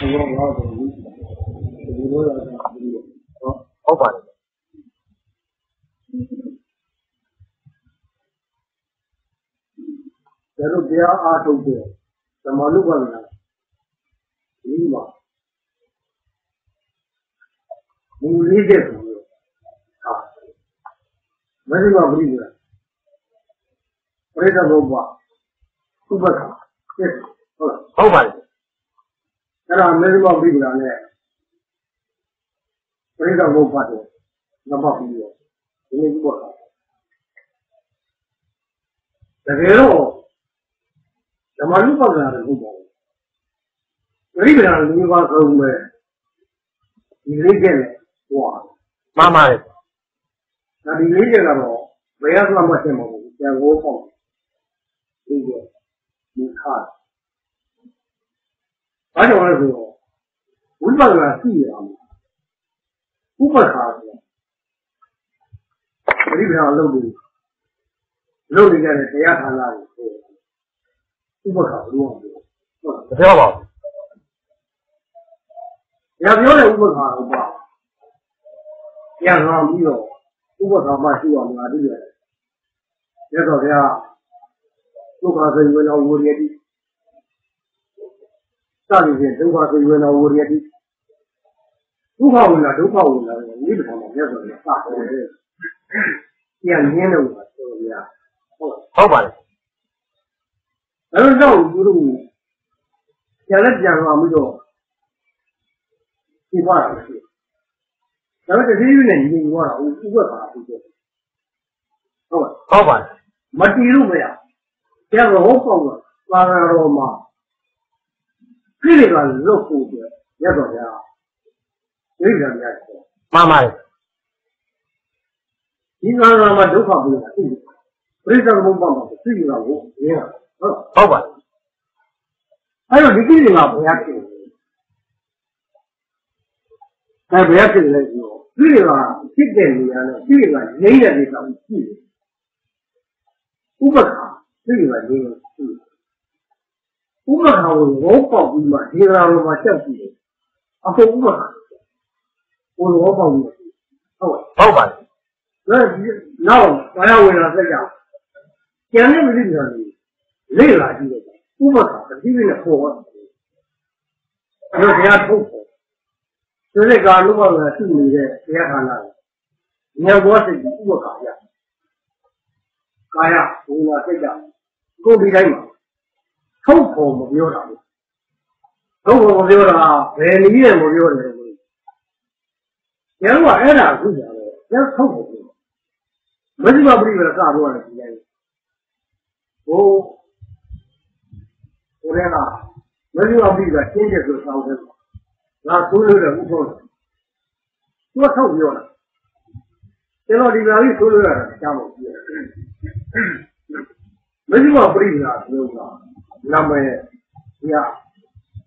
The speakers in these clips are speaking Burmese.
ဒီလိုတော့ဒီလိုတော့ဒီလိုဟုတ်ပါတယ်ကျတော့တရားအားထုတ်တဲ့သမဏုပ္ပန္နဒီမှာမူလေးတဲ့ဆိုတော့ဟာမသိပါဘူးလားပရိသတ်ဘုရားဥပက္ခဖြစ်ဟုတ်လားဟုတ်ပါတယ် အဲ့ဒါမေဇမပိပ္ပလာနဲ့ပရိသတ်ဘုရားတဲ့နမပြီးတော့ဒီနေ့ဥပက္ခတကယ်တော့ဓမ္မလူပ္ပန္နလည်းဟုတ်ပါဘူးပရိပ္ပလာလူပါဆုံးပဲဒီလေးကျက်နဲ့ဟွာမှန်ပါတယ်ဒါဒီလေးကျက်ကတော့ဘယ်ရသမှဆက်မဟုတ်ဘူးကျန်ကိုပေါ့ဒီကျက်ဒီခါ ဘာကြောင့်လဲဆိုတော့ဝိပဿနာရှိရအောင်ဥပ္ပခါဆိုပရိပ္ပလာလုပ်လို့လုပ်နေကြတဲ့တရားဌာနတွေဆိုဥပ္ပခါဘယ်လိုအောင်လဲဟုတ်လားမပြောပါဘူး။ညာပြောတဲ့ဥပ္ပခါကိုပါ။ညာဆောင်ပြီးတော့ဥပ္ပခါမရှိအောင်ငါသိရတယ်။ရတော့ဗျာဒုက္ခဆိုရင်တော့ဝိရိယတိ။ စသည်ဖြင့်ဒုက္ခဆိုရင်တော့ဝိရိယတိ။ဒုက္ခဝင်လာဒုက္ခဝင်လာတယ်ဒီပထမမြတ်စွာဘုရားစတယ်။ပြန်ရင်းလို့ဆိုရဟုတ်လားဟုတ်ပါတယ်။အဲတော့သူတို့ပြန်လက်ပြန်လာပြီးတော့ဒီပါတာမရှိဘူး။ဒါပေမဲ့တတိယနဲ့ညီညီသွားတာဥပ္ပခါပြီးတော့ဟုတ်လားဟုတ်ပါတယ်မတီးလို့မရကျတော့ဟုတ်ပေါ့ပါလာတော်မှာ ပြည်လေကလွတ်ဖို့အတွက်ရတော့ဗျာဒိဋ္ဌာန်များတယ်မှန်ပါတယ်ဒီကံကမှာဒုက္ခပြေးတာသိတယ်ပရိစ္ဆေဘုံပေါ့မှာသိရတာကိုရင်းတာဟုတ်ဟုတ်ပါတယ်အဲ့တော့ဒီကိလေသာဘယ်ရဖြစ်လဲအဲဘယ်ရဖြစ်လဲဆိုတော့ကိလေသာဖြစ်တဲ့နေရာနဲ့ကိလေသာငြိမ့်တဲ့နေရာကိုကြည့်ဥပ္ပခါကိလေသာငြိမ့်တယ်ကြည့် ဥပ္ပခါကိုရောပေါက်ပြီးမှဒီကရာလိုမှချက်ကြည့်တယ်အခုဥပ္ပခါကိုရောပေါက်ပြီးဟုတ်ဟုတ်ပါတယ်ဒါနောက်ဘာရဝင်လာသက်ကြကျန်တဲ့မိတိတော်ကြီးလေ့လာကြည့်တယ်ဥပ္ပခါတတိယနဲ့ပေါ်သွားတယ်အဲ့တော့တရားထုတ်ပေါ်ဒီလိုကာလုဘကရှိနေတဲ့တရားဌာနကိုဉာဏ်ဘောစိတ်ဥပ္ပခါရကာယဘုံလာစိတ်ကြကိုယ်ဒီတိုင်းမှာ ထုတ်ပေါ်မပြောတာဘူးထုတ်ပေါ်မပြောတာဘယ်နည်းနဲ့မပြောတယ်လို့ကျန်တော့အဲ့ဒါခုကြတော့ကျန်ထုတ်ပေါ်ပြောမဇ္ဈိမပရိပဒစပြောရတယ်ဒီတိုင်းဟိုဟိုတဲ့ကမဇ္ဈိမပရိပဒရှင်းချက်ဆိုစောင်းတယ်ငါသိုးလို့လည်းဥဖို့တယ်သူကထုတ်ပြောတာကျွန်တော်ဒီပါဠိသိုးလို့ရတာကြားမကြည့်မဇ္ဈိမပရိပဒပြောတာ နာမည်ည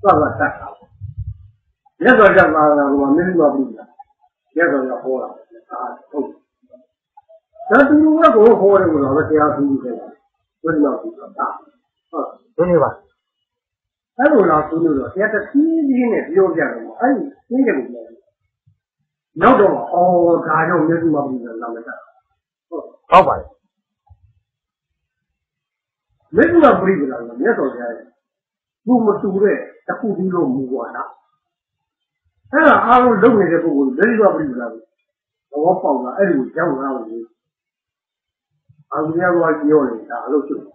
သတ်သတ်တတ်တာမြတ်စွာဘုရားသာသနာတော်မှာမဇ္ဈိမပရိပဒမြတ်စွာဘုရားဟောတာဒါဟုတ်ဒါသူကကိုဟောတယ်လို့တော့တရားသူကြီးတယ်ဘယ်လိုလဲတာဟုတ်ဒီနေ့ပါအဲ့လိုလားသူလို့တော့တရားတစ်ဖြည်းဖြည်းနဲ့ပြောပြတယ်ပေါ့အဲ့ဒီရှင်းတယ်လို့ပြောတယ်နောက်တော့အော်ဒါကြောင့်မျက်စိမပြီးတော့လာမတတ်ဟုတ်ဟုတ်ပါတယ် မျက်စိမပြီးကြလားမျက်စော်ကြရဲ့ဘူးမတူတဲ့တခုပြီးလို့မူပါလားအဲ့ဒါအားလုံးလုပ်နေတဲ့ပုဂ္ဂိုလ်မျက်စိမပြီးကြလားဘောပေါက်လာအဲ့ဒီကိုရောက်လာလို့အာဇီယာကပြောနေတာအလုပ်ရှိတယ်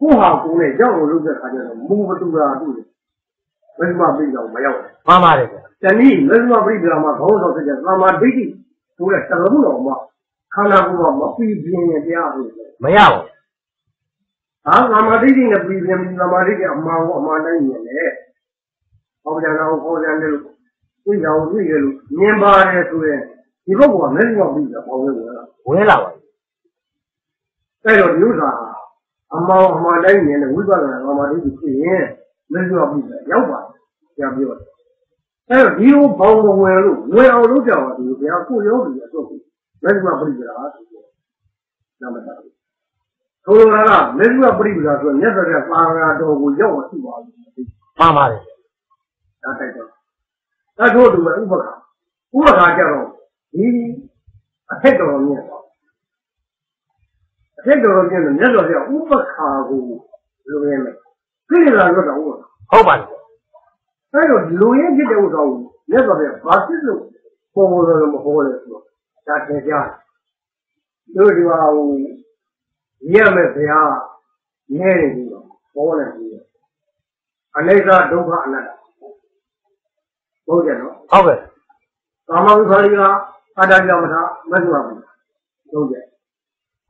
ကိုဟာကိုနဲ့ရောက်လို့လုပ်တဲ့ခါကျတော့မူမတူတာတူတယ်မျက်စိမပြီးတော့မရောက်ဘူးမှန်ပါတယ်ဗျာတနည်းမဇ္ဈိမပရိပဒါမှာခေါင်းဆောင်တဲ့သမာဓိဋ္ဌိဆိုတဲ့တလုံးတော်မှာခန္ဓာကိုယ်ကမပြီးပြင်းတဲ့တရားဟုတ်တယ်မရပါဘူး။ ဟာသမာဓိဋ္ဌိနဲ့ပြီးပြင်းသမာဓိဋ္ဌိအမှန်ကိုအမှန်တိုင်းမြင်တယ်။ဟောကြတာကိုဟောကြတယ်လို့သိကြအောင်သိရလို့မြင်ပါတယ်ဆိုရင်ဒီဘက်ကမဇ္ဈိမပရိပဒါပေါင်းလို့ရတာဝင်လာပါပြီ။အဲတော့ဒီဥစ္စာအမှန်အမှန်တိုင်းမြင်တဲ့ဝိပဿနာသမာဓိဋ္ဌိဖြစ်ရင်မဇ္ဈိမပရိပဒါရောက်ပါတယ်။ပြန်ပြောတယ်။အဲတော့ဒီလိုဘောင်းမဝင်လို့ဝင်အောင်လုပ်ကြပါဒီဘုရားကိုရောပြီးအတော့ကိုမဇ္ဈိမပရိပဒါဆိုတော့နာမတား ထိုလိုလားမဇ္ဈိမပရိပဒါဆိုမြတ်စွာဘုရားသာဂရာတော်ကိုရောက်အောင်ရှိပါဘူးမှန်ပါတယ်ဒါတိုက်တော့အဲတို့တူပဲဥပက္ခဥပက္ခကြတော့ဒီအထက်တော်တော်မြင့်သွားအထက်တော်တော်မြင့်တယ်မြတ်စွာဘုရားဥပက္ခကိုလိုရင်းမယ်ကိလေသာလွတ်တော်ဥပက္ခဟုတ်ပါတယ်အဲတော့လူရင်းဖြစ်တဲ့ဥစ္စာကိုမြတ်စွာဘုရားဘာဖြစ်လို့ပေါ်ပေါ်လို့မဟောလဲဆိုတော့ဒါသင်ကြားတယ်တို့ဒီဟာဟို ရရမယ်ဘုရားနဲနေပြီတော့ဘောနေပြီအနိစ္စဒုက္ခအနတ္တဟုတ်ကြနော်ဟုတ်ကဲ့ကာမဝိပါရိကအတ္တကြောင့်မထားမသိပါဘူးဟုတ်ကြ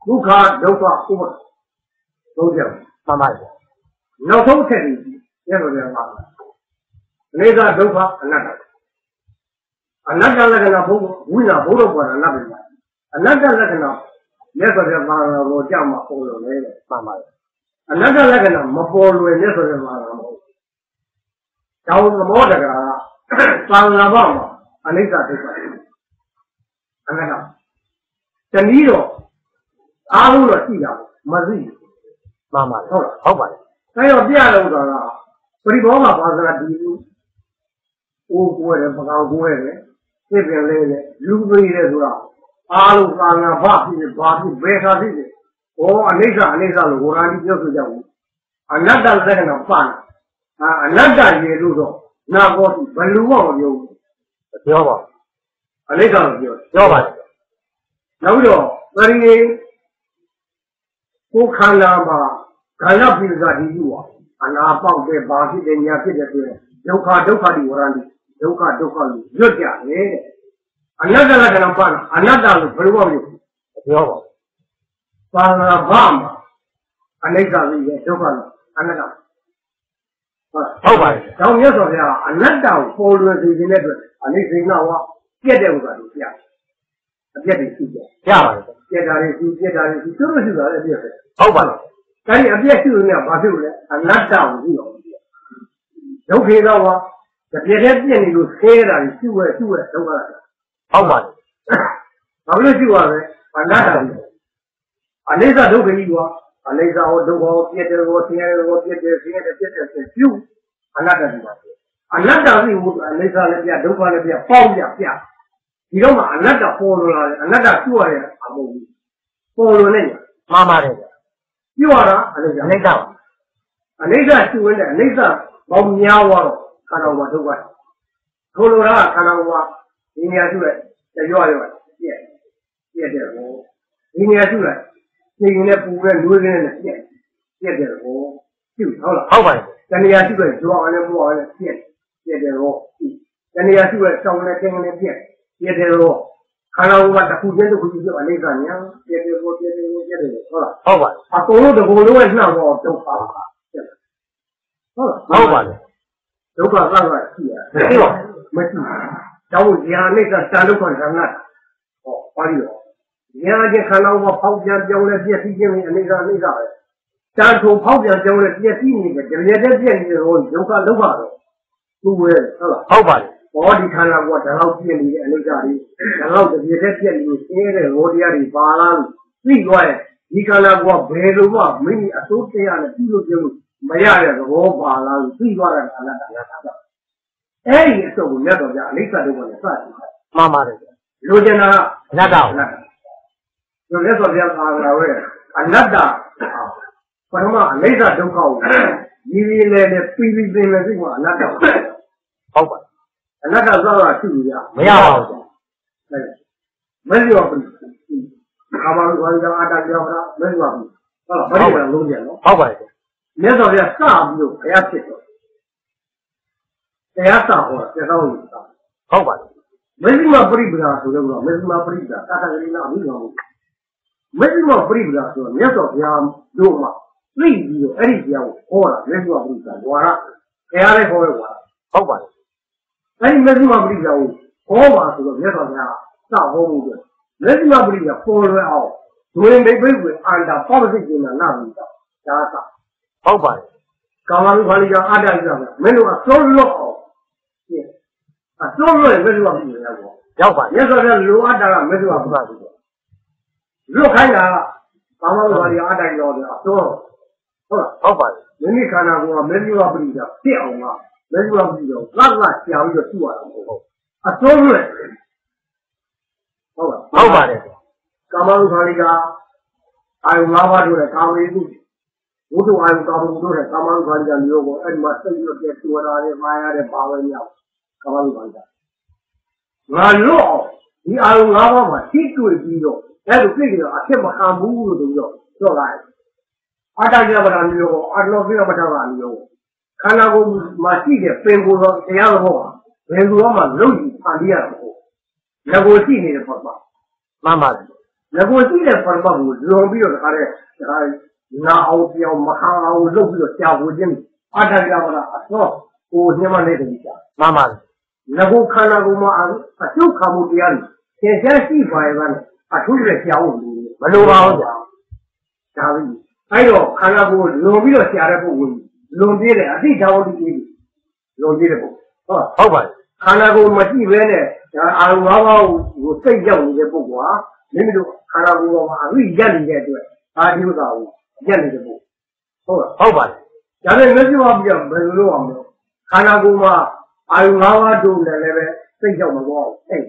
ဒုက္ခဒုက္ခဥပ္ပါဟုတ်ကြမှန်ပါတယ်နောက်ဆုံးအချက်ကြီးရတော့ပြန်ပါအနိစ္စဒုက္ခအနတ္တအနတ္တလက္ခဏာဘုံဝိညာဘုရောပေါ်တာအနတ္တအနတ္တလက္ခဏာ မြတ်စွာဘုရားပါတော်ကိုကြောက်မှပေါ်လို့လေမှန်ပါတယ်အနတ္တလက္ခဏာမပေါ်လွယ်မြတ်စွာဘုရားပါတော်မဟုတ်တောင်းသမောတကရာသံဃာဘမှာအနိစ္စဒုက္ခအနတ္တတနည်းတော့အားလုံးတော့ရှိတာမသိမှန်ပါတယ်ဟုတ်လားဟုတ်ပါတယ်အဲတော့ပြလို့ဆိုတာကပရိဘောမှာဘာသာဒီလူအိုးကွဲတယ်ပကောင်ကွဲတယ်သိပြန်လဲလေလူပိတယ်ဆိုတာ အားလုံးသာငါဘာဖြစ်ဘာဖြစ်ဘယ်သာဖြစ်တယ်ဩအနိစ္စအနိစ္စလို့ဝရဏီပြောဆိုကြဘူးအနတ္တလက္ခဏာပါဏအာအနတ္တရေလို့တော့နာဘောဘလူဝမပြောဘူးပြောပါအနိစ္စလို့ပြောတယ်ပြောပါတယ်နောက်ပြီးတော့ပရိယေကိုယ်ခန္ဓာမှာခန္ဓာပိစကဒီယူပါအနာပေါက်တဲ့ဘာဖြစ်တဲ့ညာဖြစ်တဲ့ဆိုရင်ဒုက္ခဒုက္ခဒီဝရဏိဒုက္ခဒုက္ခလို့ရွတ်ကြတယ်တဲ့ အနတ္တလက္ခဏာပါဏအနတ္တလို့ဘယ်လိုမှမပြောဘူးပြောပါပါဏာဘမှာအနိစ္စလို့ရဒုက္ခလို့အနတ္တဟုတ်လားဟုတ်ပါတယ်။ကြောင့်မြတ်စွာဘုရားကအနတ္တကိုပေါ်လွင်စေခြင်းတဲ့အတွက်အနိစ္စနာဝပြည့်တဲ့ဥစ္စာကိုပြ။အပြည့်တွေရှိတယ်ရပါတယ်။ပြည့်တာတွေရှိပြည့်တာတွေရှိသူတို့ရှိတာလည်းပြည့်တယ်ဟုတ်ပါတယ်။ဒါကြီးအပြည့်ရှိလို့ကဘာဖြစ်လို့လဲအနတ္တကိုကြည့်အောင်ပြည့်။ဒုက္ခေသောဝတပြည့်တဲ့ပြည့်နေလို့ဆဲတာတွေရှိဝဲရှိဝဲဒုက္ခလာတယ် ဟုတ်ပါတယ်။ဘာလို့ရှိရလဲအနတ္တကိုအနိစ္စဒုက္ခကြီးကအနိစ္စဟောဒုက္ခဟောပြည့်တယ်ဟောဆင်းရဲဟောပြည့်တယ်ဆင်းရဲတယ်ပြည့်တယ်ဆင်းပြုအနတ္တကြီးပါအနတ္တသိဖို့အနိစ္စလည်းပြဒုက္ခလည်းပြပေါင်းပြပြဒီတော့မှအနတ္တပေါ်လို့လာတယ်အနတ္တကျွတ်ရတယ်အမဟုတ်ဘူးပေါ်လို့နဲ့မှန်ပါတယ်ကျွတ်ရတာအနိစ္စအနိစ္စပါအနိစ္စကျွတ်နေအနိစ္စပေါင်းများသွားတော့ခန္ဓာဝါဒုက္ခထိုလိုတာခန္ဓာဝါ ဒီနေရာကျွတ်တယ်ကြွရရပြည့်ပြည့်တယ်ဘောဒီနေရာကျွတ်တယ်နေနေပူတဲ့လူရင်းနဲ့ပြည့်ပြည့်တယ်ဘောကျွတ်ဟုတ်လားဟုတ်ပါတယ်တဏှာရှိတဲ့ကြွားလည်းမဟုတ်လည်းပြည့်ပြည့်တယ်တော့တဏှာရှိတဲ့တောင်းလည်းတင်းလည်းပြည့်ပြည့်တယ်တော့ခန္ဓာကိုယ်ကတစ်ခုချင်းတစ်ခုချင်းပြအိဋ္ဌာညာပြည့်တယ်ဘောပြည့်တယ်ဘောပြည့်တယ်ဟုတ်လားဟုတ်ပါတယ်အကုန်လုံးတကူလုံးရဲ့နှောက်တော့ဒုက္ခဟုတ်လားဟုတ်ပါတယ်ဒုက္ခသတ်ကရှိရမရှိပါဘူးမရှိ တောင်းဉာဏ်နဲ့တန်ဒုက္ခသံဃာဟောပါဠိတော်ဉာဏ်ချင်းခန္ဓာကိုယ်ဖောက်ပြန်ပြောင်းလဲပြည့်စည်ခြင်းနဲ့အိဋ္ဌာအိဋ္ဌာပဲတန်ထုံဖောက်ပြန်ပြောင်းလဲပြည့်စည်နေတယ်ကြရတဲ့ပြည့်နေတော့ဒုက္ခဒုက္ခတော့သူ့ဝဲဟုတ်လားဟုတ်ပါတယ်ဘောဒီခန္ဓာကဒါတော့ပြည့်နေတဲ့အနိစ္စတွေဒါတော့တပြည့်တည်းပြည့်နေဆင်းရဲတဲ့ရောတရားတွေပါလာလို့သိသွားရဲ့ဒီခန္ဓာကဘယ်လိုမှမိမိအစိုးတရားနဲ့ပြုလို့ပြုလို့မရတဲ့သဘောပါလာလို့သိသွားတဲ့ခန္ဓာတရားသာ အဲ့ဒီအစုပ်ကိုမြတ်တော်ကအနိစ္စဒုက္ခနဲ့စတယ်မှန်ပါတယ်လိုချင်တာအနတ္တအနတ္တဒီမြတ်တော်ဘုရားပါလာဝဲအနတ္တပထမအနိစ္စဒုက္ခကိုဒီဒီလေလေပြီးပြီးပင်လေသိမှအနတ္တကိုဟုတ်ပါတယ်အနတ္တသောတာရှိပြီဗျာမရပါဘူးမင်းရောဘူးကာမဝါဒအတ္တကြောင့်လားမင်းရောဘူးဟုတ်လားဘာလို့လဲလုံးကြနော်ဟုတ်ပါတယ်မြတ်စွာဘုရားစပြီးတော့ဘုရားဖြစ်တော့ တရားစဟောတရားတော်ကြီးစဟုတ်ပါတယ်မေဇိမပရိပဒါဆိုတော့မေဇိမပရိပဒါတာတကလေးနာအမိတော်မေဇိမပရိပဒါဆိုတော့မြတ်စွာဘုရားတို့မှာသိပြီးတော့အဲ့ဒီတရားကိုဟောတာမေဇိမပရိပဒါဝါရတရားလေးဟောရဝါရဟုတ်ပါတယ်အဲ့ဒီမေဇိမပရိပဒါကိုဟောပါဆိုတော့မြတ်စွာဘုရားစဟောမှုတယ်မေဇိမပရိပဒါပေါ်လွယ်အောင်ဒွေမိတ်ပိတ်ကိုအန္တာပေါ့စိတ်ကျင်တာနာပြီးတော့ဒါသာဟုတ်ပါတယ်ကာမလူခါလီကအတ္တကြီးတာမင်းတို့ကသွန်းလွတ်အောင် ရှင်းအသွန်းလွတ်ရင်မေဇိမပရိပဒါကိုရောက်ပါတယ်မြတ်စွာဘုရားလိုအပ်တာကမေဇိမပရိပဒါကိုလွတ်ခိုင်းတာကကာမလူခါလီကအတ္တကြီးတော်တယ်အသွန်းဟုတ်လားဟုတ်ပါတယ်မိမိခန္ဓာကိုယ်ကမေဇိမပရိပဒါဖြစ်အောင်ကလက်ရှိတော့ပြီးတော့ကကကြာပြီးတော့သူ့ရတာမဟုတ်ဘူးအစိုးရဟုတ်လားဟုတ်ပါတယ်ဗျာကာမဂုဏ်ခါလီကအာယု၅ပါးတို့နဲ့ကာမဂုဏ်ကုဘုဒ္ဓအာယုကာမဂုဏ်တို့နဲ့ကာမဂုဏ်ခါလီကမျိုးကိုအဲ့ဒီမှာစိတ်ရွတ်တဲ့တူတာနဲ့မာယာတဲ့ပါဝဲမြောက် ကာမဂုဏ်ခါလီကငါလွတ်အောင်ဒီအာယု၅ပါးမှာထိတွေ့ပြီးတော့အဲ့လိုပြည့်ပြီးတော့အဖြစ်မခံဘူးလို့ဆိုပြီးတော့ပြောလိုက်အာတကြပဒမျိုးကိုအာလောကိပဒရာမျိုးကိုခန္ဓာကိုယ်မှာရှိတဲ့ပင်ကိုယ်တော်တရားတော်ဟာဘယ်လိုမှလုံယူဖန်တီးရတာမဟုတ်ဘူးငါကိုရှိနေတဲ့ပတ်ပါမှန်ပါတယ်ငကိုရှိတဲ့ပရပတ်ကိုလွန်ပြီးတော့တခါတည်းတခါနာအောင်ပြောင်းမခံအောင်လုပ်ပြီးတော့ကြာဖို့ခြင်းအတ္တကြပါလားအသောကိုညမနေတယ်ကြာမှန်ပါတယ် ငကိုခန္ဓာကိုယ်မှာအကျုပ်ခံမှုတရားတွေသင်ရှားရှိပါရဲ့ကအထုတဲ့ကြာဖို့လို့မလိုပါဘူးဗျာဒါပြီအဲ့တော့ခန္ဓာကိုယ်လွန်ပြီးတော့ကြာတဲ့ပုဂ္ဂိုလ်လွန်ပြည့်တဲ့အတိဒါဝတိကြီးလွန်ပြည့်တဲ့ပုဂ္ဂိုလ်ဟုတ်ဟုတ်ပါတယ်ခန္ဓာကိုယ်မရှိဘဲနဲ့ဒါအာရုံ၅ပါးကိုစိတ်ရောက်နေတဲ့ပုဂ္ဂိုလ်ဟာမိမိတို့ခန္ဓာကိုယ်ပေါ်မှာအရိရက်နေတဲ့အတွက်အာဒီဥစ္စာကိုရက်နေတဲ့ပုဂ္ဂိုလ်ဟုတ်လားဟုတ်ပါတယ်ဒါနဲ့မျက်စိဝပြီးတော့ဘယ်လိုလုပ်အောင်လဲခန္ဓာကိုယ်မှာ အာရုံ၅ပါးတို့နဲ့လည်းပဲစိတ်ရောက်မသွားဘူးအဲ့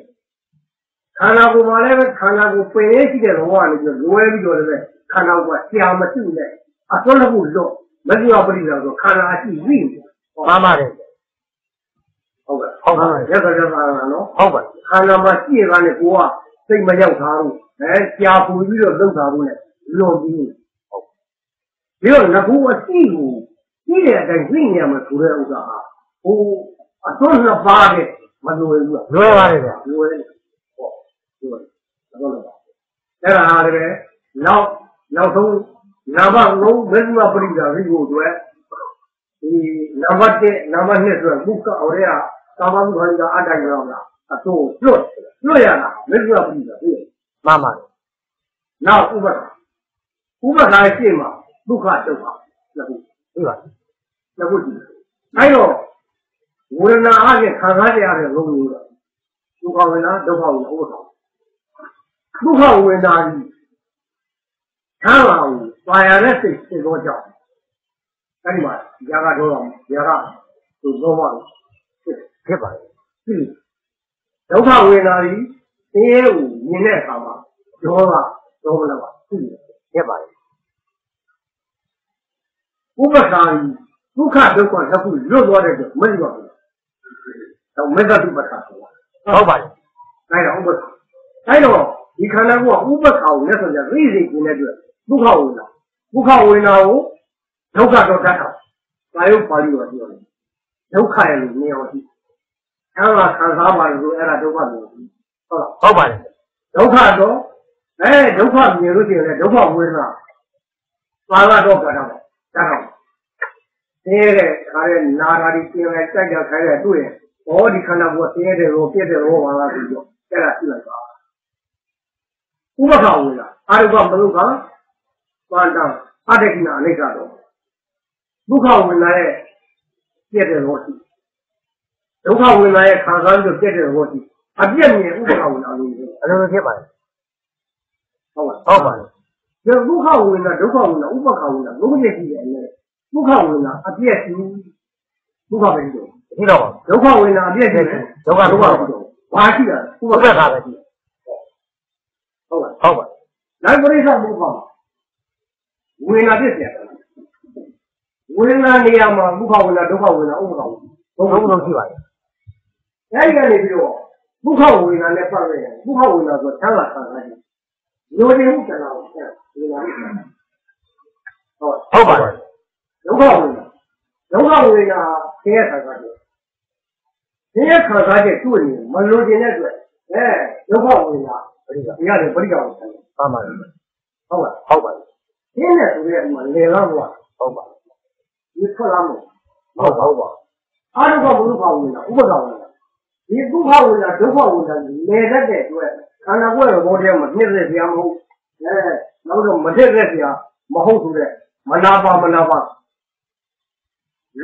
ခန္ဓာကိုယ်မှာလည်းပဲခန္ဓာကိုယ်ပင်ရရှိတဲ့ဘောကနေပြီးလွဲပြီးတော့လည်းပဲခန္ဓာကိုယ်ကဆရာမရှိနဲ့အစွမ်းတစ်ခုလွတ်မျက်စိဝပရိဒါဆိုခန္ဓာအရှိဝိနေမှန်ပါတယ်ဟုတ်ကဲ့ဟုတ်ပါဘူးရက်ကြက်ပါနော်ဟုတ်ပါတယ်ခန္ဓာမှာရှိရတဲ့ကိုကစိတ်မရောက်တာဘူးအဲကြာပူပြီးတော့လောက်တာဘူးနဲ့လွန်ပြီးဟုတ်ပြီးတော့ငကူအရှိကိုရှိတဲ့အတိုင်းသိနေရမှာဆိုတဲ့ဥစ္စာဟာဟို အစွန်းနှစ်ပါးတဲ့မလွယ်ဘူးလားလွယ်ပါတယ်ဗျာလွယ်ဟောလွယ်တော့လည်းပါအဲ့ဒါဟာလည်းနောက်နောက်ဆုံးနာမလုံးမေဇမပရိဒါရိကိုအတွက်ဒီနံပါတ်1နံပါတ်2ဆိုတော့ဘုက္ခအော်ရကာမဂုဏ်ကအတ္တကြောင့်လားအစိုးလွတ်လွတ်ရတာမေဇမပရိဒါရိမှန်ပါတယ်နောက်ဥပဒဥပဒါရှိမှာဒုက္ခဒုက္ခနှစ်ခုပြီးပါတယ်နှစ်ခုရှိတယ်အဲ့တော့ ဝေဒနာအချင်းခံစားကြရတဲ့လုံးမျိုးတော့ဒုက္ခဝေဒနာဒုက္ခဝေဒနာဥပဒါဒုက္ခဝေဒနာကြီးခံလာဘူးပါရတဲ့စိတ်စိတ်တော့ကြောက်အဲ့ဒီမှာຢာကတော့ຢာကသူတော့မှဖြစ်ပါတယ်ပြီဒုက္ခဝေဒနာကြီးသိရဲကိုမြင်တဲ့အခါမှာဒေါသဒေါမနပါသိတယ်ဖြစ်ပါတယ်ဥပက္ခာကြီးဒုက္ခဒုက္ခတစ်ခုလွတ်သွားတဲ့အတွက်မသိပါဘူး။ တော့မေတ္တာဒုပက္ခဆိုတာဟုတ်ပါတယ်။အဲဒါဥပက္ခ။အဲတော့ဒီခန္ဓာကိုဥပက္ခကိုလက်ဆိုကြသိသိကျင်တဲ့အတွက်ဒုက္ခဝေဒနာဒုက္ခဝေဒနာကိုဒုက္ခတော့တတ်တာ။ဒါရုပ်ပါဠိတော်ပြောတယ်။ဒုက္ခရဲ့လို့မြင်အောင်ကြည့်။အဲဒါခံစားပါလို့အဲ့ဒါဒုက္ခလို့ဟုတ်လားဟုတ်ပါတယ်။ဒုက္ခတော့အဲဒုက္ခမြင်လို့ရှိရင်လည်းဒုက္ခဝေဒနာပါလာတော့ကြတာပေါ့။တတ်တော့ ဆင်းရဲတဲ့ခါတဲ့နာတာဒီပြင်လိုက်ကြိုက်ကြခိုင်းတဲ့တွေ့ရင်ဟောဒီခန္ဓာကိုယ်ဆင်းရဲတဲ့ရောပြည့်တဲ့ရောပါလားဆိုပြီးတော့အဲ့ဒါကြည့်လိုက်ပါဥပခဝေလာအာရုပမလုကပါတံအတ္တကိနာအနိစ္စတော့ဒုက္ခဝေလာရဲ့ပြည့်တဲ့ရောရှိဒုက္ခဝေလာရဲ့ခံစားပြီးပြည့်တဲ့ရောရှိအပြည့်မြင်ဥပခဝေလာလို့ပြောအလိုလိုဖြစ်ပါတယ်ဟုတ်ပါဟုတ်ပါတယ်ဒီဒုက္ခဝေလာဒုက္ခဝေလာဥပခဝေလာလုံးဝကြည့်တယ်အနေနဲ့ ဒုက္ခဝေလာအပြည့်ရှိဒုက္ခပဲရှိတယ်ဒီတော့ပါဒုက္ခဝေဒနာအပြည့်ရှိတယ်ဒုက္ခဒုက္ခဘာရှိတာဥဥပ္ပခါပဲဒီဟုတ်လားဟုတ်ပါတယ်နိုင်ပရိသတ်ဘုရားဝေဒနာပြည့်စရာဝေဒနာနေရာမှာဒုက္ခဝေဒနာဒုက္ခဝေဒနာဥပ္ပခဝေဒနာဘုံဘုံလုံးရှိပါတယ်အဲဒီကနေပြီးတော့ဒုက္ခဝေဒနာနဲ့ပတ်သက်ရင်ဒုက္ခဝေဒနာဆိုချမ်းသာခံစားခြင်းရိုးတယ်ဥက္ကနာကိုဆက်ဝေဒနာပြည့်ဟုတ်ဟုတ်ပါတယ် ဒုက္ခဝေဒနာဒုက္ခဝေဒနာဆင်းရဲခံစားခြင်းဆင်းရဲခံစားခြင်းတွေ့နေမလိုချင်တဲ့အတွက်အဲဒုက္ခဝေဒနာပရိသတ်ဒီရတယ်ပရိက္ခကိုဆန်းတယ်မှန်ပါတယ်ဟုတ်လားဟုတ်ပါတယ်ရှင်းတယ်ဆိုတဲ့ဒီမှာလေလောက်ကွာဟုတ်ပါတယ်ဒီထွက်လာမို့ဟုတ်ဟုတ်ပါအာရုံကဘုရုခဝင်တာဥပဒေဝင်တာဒီဒုက္ခဝင်တာဒုက္ခဝင်တာလေတတ်တဲ့အတွက်ခန္ဓာကိုယ်ရဲ့ဘောထဲမှာနှစ်သက်စရာမဟုတ်အဲနောက်တော့မထက်သက်စရာမဟုတ်ဆိုတဲ့မနာပါမနာပါ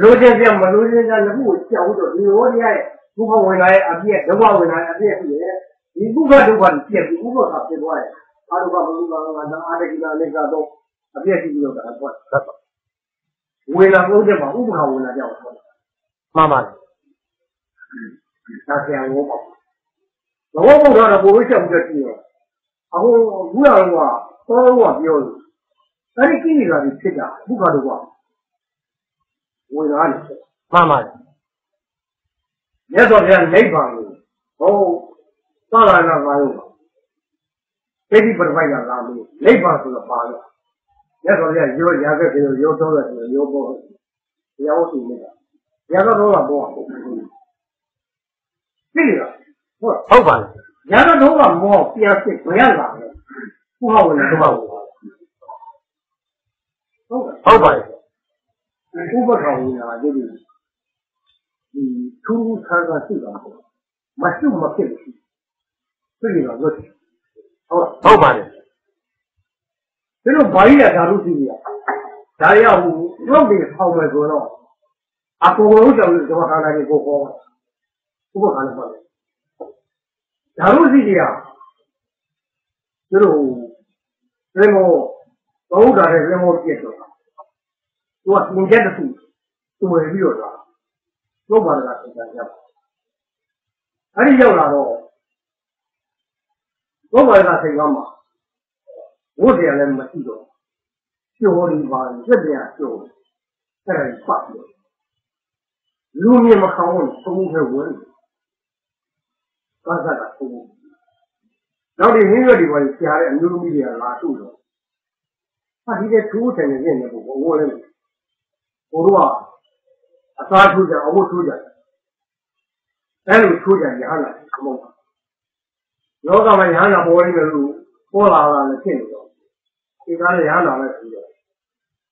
လိုချင်စရာမလိုချင်စရာလည်းကိုကြောက်တော့ဒီဘောတရားရဲ့ဒုက္ခဝင်တာရဲ့အပြည့်ဒုက္ခဝင်တာရဲ့အပြည့်ဖြစ်ရဲ့ဒီဒုက္ခဒုက္ခပြည့်ပြီးဥပဒေဖြစ်သွားရဲ့အာရုံကဘုရုခဝင်တာအာရကိနာလိကတော့အပြည့်ရှိပြီးတော့တာပေါ့ဟုတ်ပါဝေလာဘုရားမှာဥပခဝေလာကြောက်ဆိုမှန်ပါတယ်ဒါဆရာရောပေါ့သဘောပေါက်တာတော့ဘိုးဝိချက်ဦးတက်ကြည့်ရောအခုခုရတော့ကသောတော်ကပြောလို့အဲ့ဒီကိလေသာတွေဖြစ်တာဘုခါတော့က ဝေဒနာနဲ့ဖြစ်မှန်ပါတယ်မြတ်စွာဘုရားနိဗ္ဗာန်ကိုဟောသာရဏဘာလို့တိတိပရပိုက်ကလာလို့နိဗ္ဗာန်ဆိုတော့ပါလို့မြတ်စွာဘုရားရောရာခဲ့တယ်ရောတော်တယ်ဆိုရောပေါ်တရားဟုတ်တယ်ရာကတော့တော့ပေါ်အောင်သိလားဟုတ်ဟုတ်ပါတယ်ရာကတော့ကမောပြန်စစ်ဘယ်ရလာလဲဘုရားဝင်တော့ဟုတ်ဟုတ်ပါတယ် ဥပဒေဝင်လာတယ်ဒီဒီထူးဆန်းဆန်းရှိတာပေါ့မရှိမဖြစ်ဘူးသိလားလို့ဟုတ်ဟုတ်ပါတယ်ဒီလိုဘာကြီးရဓာတုရှိရဒါရဟိုရုပ်တွေထောင်မယ်ဆိုတော့အကုန်လုံးကြောင့်ဒီမှာခန္ဓာကြီးကိုခေါ်ဥပခန္ဓာပါလေဓာတုရှိရဒီလိုဒီလိုသုံးတာတဲ့ဒီလိုပြည့်တော့ သူကသင်ချက်တစ်ခုသူဝယ်ပြီးတော့သွားသုတ်ပါဒကသင်္ကြန်ရပါအဲ့ဒီရောက်လာတော့သုတ်ပါဒကသင်္ကြန်မှာဝတ်တယ်လည်းမရှိတော့ကျိုးဒီပါစက်ပြန်ကျိုးအဲ့ဒါပတ်လို့လူမြင်မခေါင်းဆုံးထဲဝင်ကာသကဆုံးနောက်ဒီမိရွက်ဒီပေါ်ကြားတဲ့အမျိုးသမီးတွေကလာတူတော့ဟာဒီတဲ့ထိုးတယ်နေနေပေါ့ဘိုးလည်းဘိုး ကအသားထိုးကြအဝတ်ထိုးကြအဲ့လိုထိုးကြရဟလာခမောလောကမှာရဟလာပေါ်နေတယ်လို့ပေါ်လာတာလည်းဖြစ်နေတော့ဒီကားလည်းရဟလာပဲဆိုတော့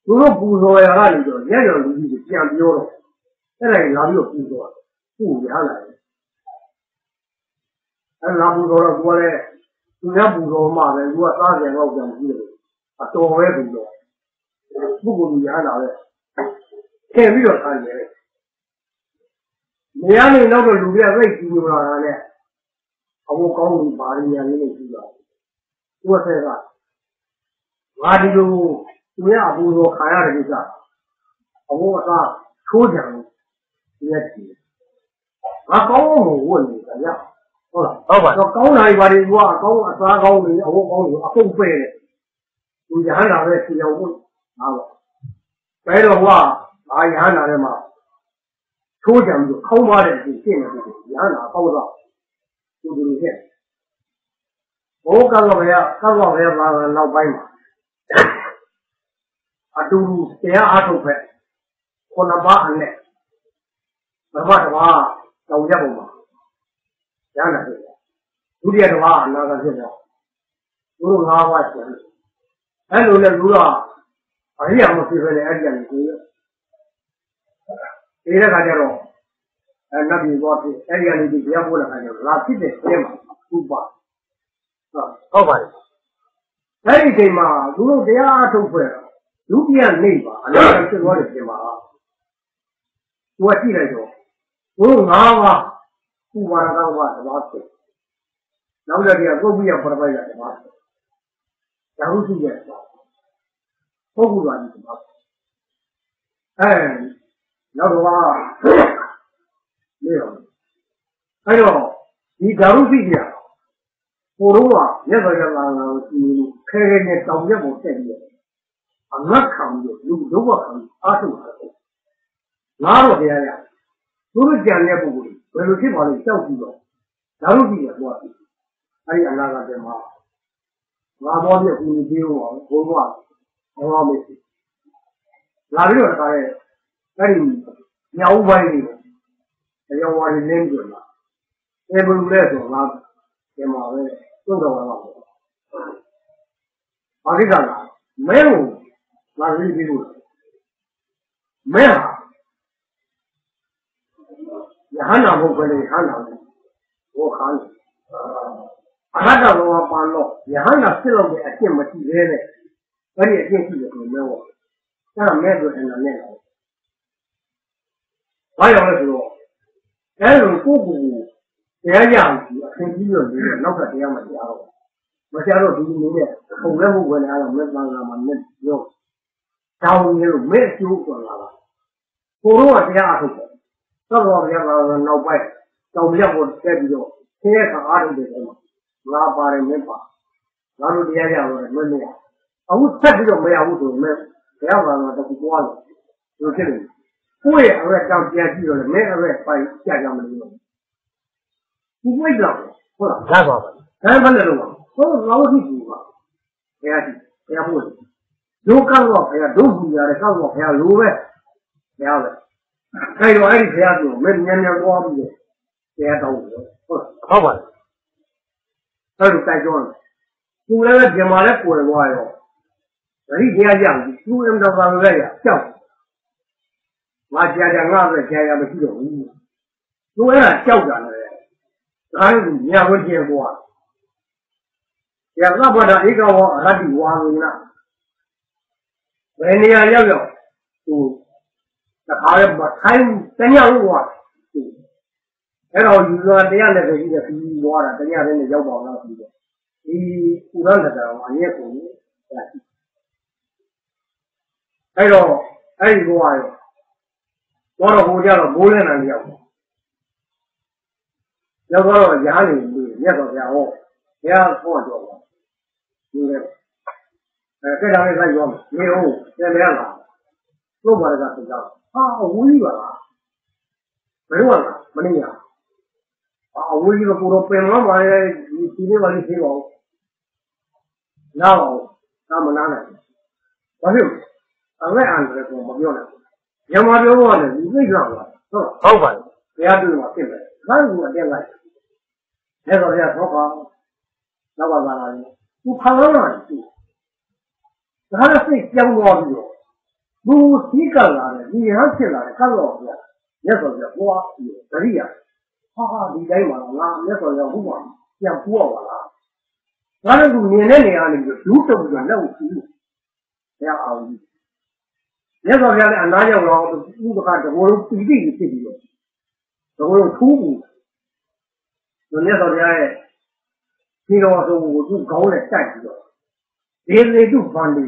သူတို့ပူဇော်ရကနေတော့ရက်ရော်လူကြီးကိုပြန်ပြောတော့အဲ့ဒါကြီးလာပြီးတော့ပူဇော်တယ်သူ့ရဟလာတယ်အဲ့လာပူဇော်တော့သူကလည်းသူကပူဇော်မှပဲသူကစားကြံတော့ပြန်ကြည့်တယ်အတော်ပဲပူဇော်ပုဂ္ဂိုလ်ကြီးရဟလာတယ် ခင်ပြီးတော့ခံရတယ်နေရာနေတော့လူပြသိကြည့်နေတာနဲ့အဘိုးကောင်းကြီးပါရမီလေးနဲ့ကြည့်တော့သူကဆဲကငါဒီလိုသူရအပူဇော်ခံရတဲ့ကိစ္စအဘိုးကထိုးကြံဒီရက်ကြည့်ငါကောင်းအောင်ဝတ်နေကြရဟုတ်လားဟုတ်ပါတယ်တော့ကောင်းလာပြီပါလေသူကအကောင်းအစားကောင်းနေအဘိုးကောင်းနေအပုတ်ပဲ့တယ်သူရဟန္တာပဲဆရာဝတ်ဟာပါဘယ်တော့က ငါရဟန္တာထဲမှာထိုးကြံပြီးခေါင်းသွားတဲ့အချိန်ရှင်းနေတယ်ရဟန္တာပေါ့တော့သူဒီလိုဖြစ်ဘိုးကလောရကလောရပါနောက်ပိုင်းမှာအတူတူတရားအားထုတ်ဖက်ခုနပါအနဲ့ပထမတစ်ပါးတောင်ရက်ပုံမှာရဟန္တာဖြစ်တယ်ဒုတိယတစ်ပါးအနာဂတ်ဖြစ်တော့သူတို့၅ပါးကျန်တယ်အဲ့လိုနဲ့သူကအရိယာမဖြစ်ပဲနဲ့အဲ့ဒီကနေကိုယ် ဒီတဲ့ခါကျတော့အဲနတ်ပြည်သွားဖြစ်အဲ့ဒီကနေဒီတရားပို့တဲ့ခါကျတော့လာဖြစ်တဲ့အဲမှာဥပဟုတ်ဟုတ်ပါတယ်အဲ့ဒီချိန်မှာသူတို့တရားအထုတ်ဖွဲ့ဒုတိယနေ့ပါအနာဂတ်ဖြစ်သွားတဲ့ချိန်မှာသူကကြည့်လိုက်တော့သူတို့၅ပါးဥပါဒကောပါတပါးဖြစ်နောက်တစ်တရားပုဂ္ဂိယပရပိုက်ရတပါးဖြစ်ဒါဟုရှိရဲ့ပုဂ္ဂိုလ်ပါဒီတပါးအဲ နောက်တော့နေတော့အဲ့တော့ဒီဓာရုရှိကြကိုတော့ကမြတ်စွာဘုရားလာလာကိုဒီခဲခဲနဲ့တောင်ရက်ကိုတက်ပြီးတော့အငတ်ခံပြီးလူဒုက္ခခံအားထုတ်တာပေါ့ငါတော့တရားရသူတို့ကြံတဲ့ပုဂ္ဂိုလ်ဘယ်လိုဖြစ်ပါလဲကြောက်ပြီးတော့ဓာရုရှိရတော့အဲ့ဒီအနာဂတ်ထဲမှာငါဘောပြကူညီပေးဖို့ပါဘိုးဘွားဘောမေးလာပြီးတော့တခါရဲ့ အဲ့ဒီညောင်းပိုင်းလေးတရားဝါရီလင်းကြလာအဲဘယ်လိုလဲဆိုတော့ဒီမှာပဲသုံးတော်ပါပါဘာကိစ္စလဲမဲကိုလာပြီးပြီးလို့မဲဟာယဟန္တာဘုရားလည်းယဟန္တာဘုရားအရဟတဘောပါလို့ယဟန္တာဖြစ်လို့တဲ့အကျင့်မရှိသေးတဲ့အဲ့ဒီအကျင့်ရှိတယ်ဆိုမဲဟောအဲ့ဒါမဲဆိုတယ်လည်းနဲ့တော့ ဘာကြောင့်လဲဆိုတော့အဲ့လိုကိုယ့်ကိုယ်ကိုတရားရအောင်ဒီအခင်ကြီးလို့နေနောက်ကတရားမတရားတော့မတရားတော့ဒီနည်းနဲ့ပုံလဲမှုဝင်လာတော့မဲ့ပါလာမှနဲ့ပြောတောင်းနေလို့မဲ့အကျိုးပေါ်လာတာကိုတော့တရားအထုတ်တယ်သောတော်ဘုရားကနောက်ပိုင်းတောင်မြောက်ကိုတက်ပြီးတော့ဆင်းရဲခါအားထုတ်တယ်ဆိုတော့ငါပါတယ်မင်းပါငါတို့တရားရတော့မင်းမရအခုဆက်ပြီးတော့မရဘူးဆိုရင်ဘုရားဘာသာတကူသွားလို့ဒီဖြစ်နေ ကိုယ့်ရဲ့အရက်တောင်ပြန်ကြည့်တော့လေမင်းအရက်ပိုင်ကြာကြမလို့ဘူးဝိတ်တော့ဟုတ်လားရပါပါအဲဘာလဲတော့ဟိုလောရှိဘူးပါဘုရားရှိဘုရားပို့တယ်ဒုက္ခတော့ဘုရားဒုက္ခရတယ်ကောက်တော့ဘုရားလိုပဲဘုရားပဲအဲတော့အဲ့ဒီဘုရားဆိုမင်းညံ့ညံ့သွားပြီးတော့ဘုရားတောင်းတယ်ဟုတ်လားဟုတ်ပါတယ်အဲ့လိုတိုက်ကြောင်းသူလည်းပဲဂျမာလည်းပေါ်တယ်သွားရောဒါဒီဘုရားကြောင့်သူအမှန်တော်ပါပဲရကြောက် ငါကြာကြာငါပဲကြာကြာမရှိတော့ဘူးသူအဲ့ဒါကြောက်တာလေဒါကညာဝကျင်သွားရသဗ္ဗဒဧကဝရတ္တိဝါဝိနာဘယ်နေရာရောက်ရောက်သူတခါလဲမထိုင်းတညလို့သွားအဲ့တော့ယူလာတရားနဲ့ပဲရှိတယ်ပြီးသွားတာတရားနဲ့ရောက်ပါလားပြီးတော့ဒီဥရဏတော်အရက်ကိုအဲ့အဲ့တော့အဲ့ဒီကောရော တော့တော့ဟိုကြတော့မိုးလင်းနိုင်ရောက်ရောက်တော့ရားနေပြီမြတ်တော်ဘုရားဟောဘုရားဟောတော့ဒီလေအဲကဲဒါလေးလိုက်ရောနေဟုတ်တယ်မရလားလို့ပါရကသိတော့ဟာအဝီးပါလားဘယ်လိုလဲမနေရအဝီးကကိုတော့ပင်မပါလေဒီဒီလေးပါလေးသိပါဦးနားအောင်သာမနာနိုင်ဘာဖြစ်အလဲအန်တယ်ကိုမပြောနိုင်ည မပြောတော့လည်းဒီသိတော့လားဟုတ်ဟုတ်ပါတယ်ဘုရားတွေ့မှာဖြစ်မယ်ဘာလို့အတက်လိုက်လဲတော့ဘုရားသောပါနောက်ပါလာတယ်သူခံလို့ရတယ်သူဒါလည်းစိတ်ကြောင်းသွားပြီးတော့သူသိကလာတယ်ဒီဟန်ဖြစ်လာတယ်ကတ်တော့ဘုရားမြတ်စွာဘုရားဟောပြီးတရိယာဟာဟာဒီတိုင်းမှာငါမြတ်စွာဘုရားဟုတ်ပါပြန်ပူရပါလားငါတို့ကမြင်တဲ့နေရာနေပြီးဒုတုံကလက်ကိုကြည့်ဘုရားအောင် မြတ်စွာဘုရားလည်းအနာရောက်တော့ဥပကတဘောလုံးပီတိဖြစ်ပြီးတော့တဘောလုံးထူးဘူးမြတ်စွာဘုရားရဲ့ဒီတော်ဆုံးကိုသူကောင်းနဲ့တိုက်ပြီးတော့ဒေဝေတုဗန္ဒီ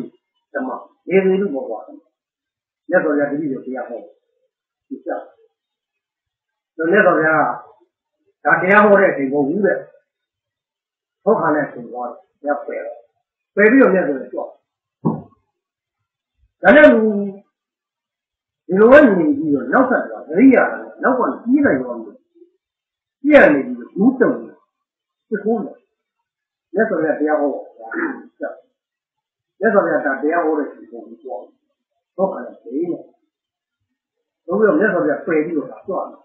ဓမ္မဒေဝေတုဘောကွာမြတ်စွာဘုရားတတိယတရားဟောဒီကြောက်တော့မြတ်စွာဘုရားဒါတရားဟောတဲ့အချိန်ကိုဘူးတဲ့ဟုတ်ခါနဲ့ဆိုသွားတယ်ရပ်ပယ်ပယ်ပြီးတော့မြတ်စွာဘုရားကြောက်ဒါနဲ့လူ ဒီလိုပဲနေပြီးတော့နောက်ဆက်သွားသတိရတယ်နောက်ကကြီးလိုက်ရောလို့ပြည့်နေပြီးဘူးတုံတယ်သိခိုးတယ်မြတ်စွာဘုရားတရားဟောတာကြောက်မြတ်စွာဘုရားတရားဟောတဲ့ချိန်ကိုကြောက်ဟုတ်ခါနဲ့ဘေးနဲ့တော့ပြီးတော့မြတ်စွာဘုရားပယ်ပြီးတော့ကြောက်တယ်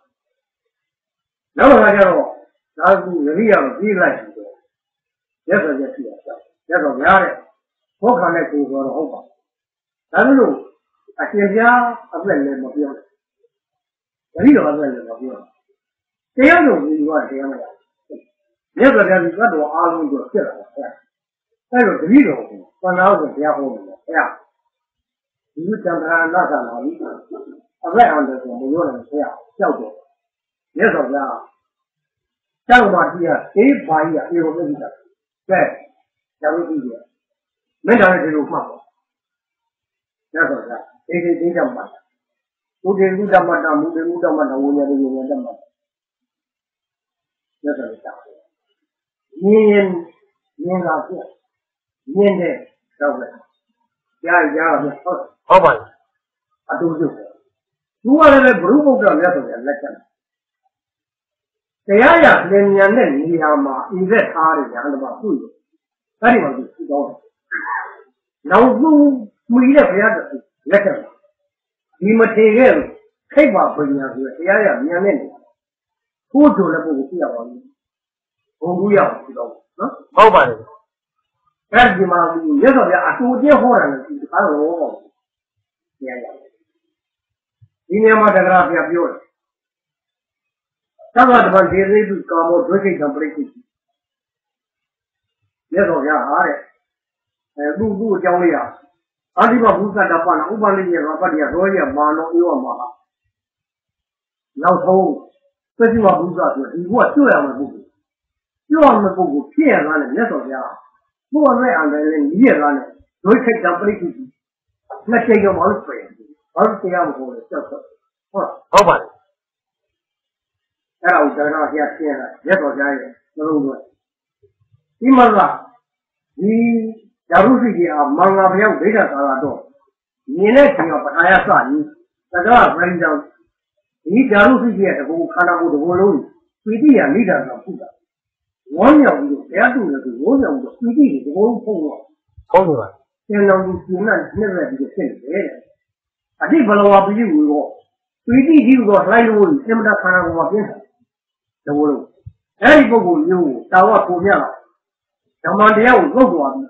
နောက်တစ်ခါကျတော့သာကူသတိရတော့ပြေးလိုက်ပြီးတော့မြတ်စွာဘုရားရှိတာကြောက်မြတ်စွာဘုရားတဲ့ဟုတ်ခါနဲ့ကိုယ်ကတော့ဟုတ်ပါဒါလို့ အရှင်ပြားအပြည့်လည်းမပြောဘူး။တတိတော်အပြည့်လည်းမပြောဘူး။တရားတော်ကြီးကတရားမရဘူး။မြတ်စွာဘုရားကတော်အားလုံးကိုဖြစ်လာတယ်။အဲဒါတတိတော်ကိုသံဃာကိုတရားဟောနေတယ်။အဲဒါဒီလိုတံခါနာကလာပြီ။အပြည့်အောင်တယ်ဆိုမပြောနိုင်ဘူး။ကြောက်တယ်။မြတ်စွာဘုရားကြောက်မှကြီးကအေးပါကြီးကအေးကိုပြစ်တာ။ကဲကြောက်လို့ပြီးတယ်။မင်းတော်လည်းဒီလိုမှတ်ပါ။မြတ်စွာဘုရားေ ဒီတိဓမ္မတာဘုဒ္ဓလူဓမ္မတာမူတေလူဓမ္မတာဝိညာဉ်ဉာဏ်ဓမ္မတာရသော်တာမြင်ရင်မြင်တာပြမြင်တဲ့တော့ပဲကြားကြားတော့ဟုတ်ဟုတ်ပါတယ်အတူတူသူကလည်းဘုရုဗုဒ္ဓမြတ်စွာဘုရားလက်ချက်တရားရပြင်ဉာဏ်နဲ့နေရာမှာဣဇက်ထားတယ်ညာတော့ပြုတယ်အဲ့ဒီမှာသူသိတော့နောက်သူမှီတဲ့ဘုရားတူ လက်ချက်ဒီမထေခဲ့လို့ခိတ်ပါပညာဆိုရတရားရမြန်နေတယ်ကိုယ်တို့လည်းပုဂ္ဂိုလ်ပြရပါဘူးဘုံဘူးရအောင်ဒီတော့နော်ဟုတ်ပါတယ်အဲ့ဒီမှာမြတ်စွာဘုရားအတူကျဲဟောတာလည်းဒီကားတော့တရားရဒီနေရာမှာတက္ကရာပြပြောတယ်သဗ္ဗတပံဒေသိတုကာမောဒွိကိတံပရိစ္ဆေမြတ်စွာဘုရားဟာတဲ့အဲသူ့သူ့အကြောင်းလေးอ่ะ အာဒီမဘုသတ္တပနာဥပနိယေရပတ္တိယရောရမာနောဧဝမဟာနောက်ဆုံးသတိမဘုရားဆိုဒီဘုရားကျွတ်ရမယ်ပုဂ္ဂိုလ်ကျွတ်ရမယ်ပုဂ္ဂိုလ်ဖြစ်ရတာနဲ့မြတ်စွာဘုရားဘုရားနဲ့အန္တရာယ်နဲ့ညီရတာနဲ့ဒွိခိတံပရိစ္ဆေနှစ်ချိန်တော့မဟုတ်ပြန်ဘူးဘာလို့တရားမဟုတ်လဲကြောက်တော့ဟုတ်ဟုတ်ပါတယ်အဲ့ဒါကိုကျွန်တော်ဆရာရှင်းတာရက်တော်ကြားရဲ့နှလုံးသွင်းဒီမှာကဒီ ဓာရုစိကြီးအမင်္ဂလာပြောင်းဒိဋ္ဌသာရတော့မြင်တဲ့ချိန်ကပထာယစကြီးသက္ကရာပြိကြောင့်ဒီဓာရုစိကြီးရဲ့တကူခန္ဓာကိုယ်တကူလုံးပြိတိယနိဒာကဖုတာဝမ်းမြောက်ပြီးဘုရားတူတယ်သူဝမ်းမြောက်ပြီးပြိတိကိုတကူလုံးဖုံးတော့ဖုံးနေပါကျန်တော်ကြီးကျင်းတဲ့နှစ်ရက်ပြီးဖြစ်နေတယ်အတိဘလဝပိတိဝေရောပိတိဒီတော့လှိုင်းလို့စင်မတခန္ဓာကိုယ်မှာပြင်းတယ်တကူလုံးအဲ့ဒီပုဂ္ဂိုလ်မျိုးကိုတာဝပုံမြတော့ဓမ္မတရားကိုသုတ်သွားပြီး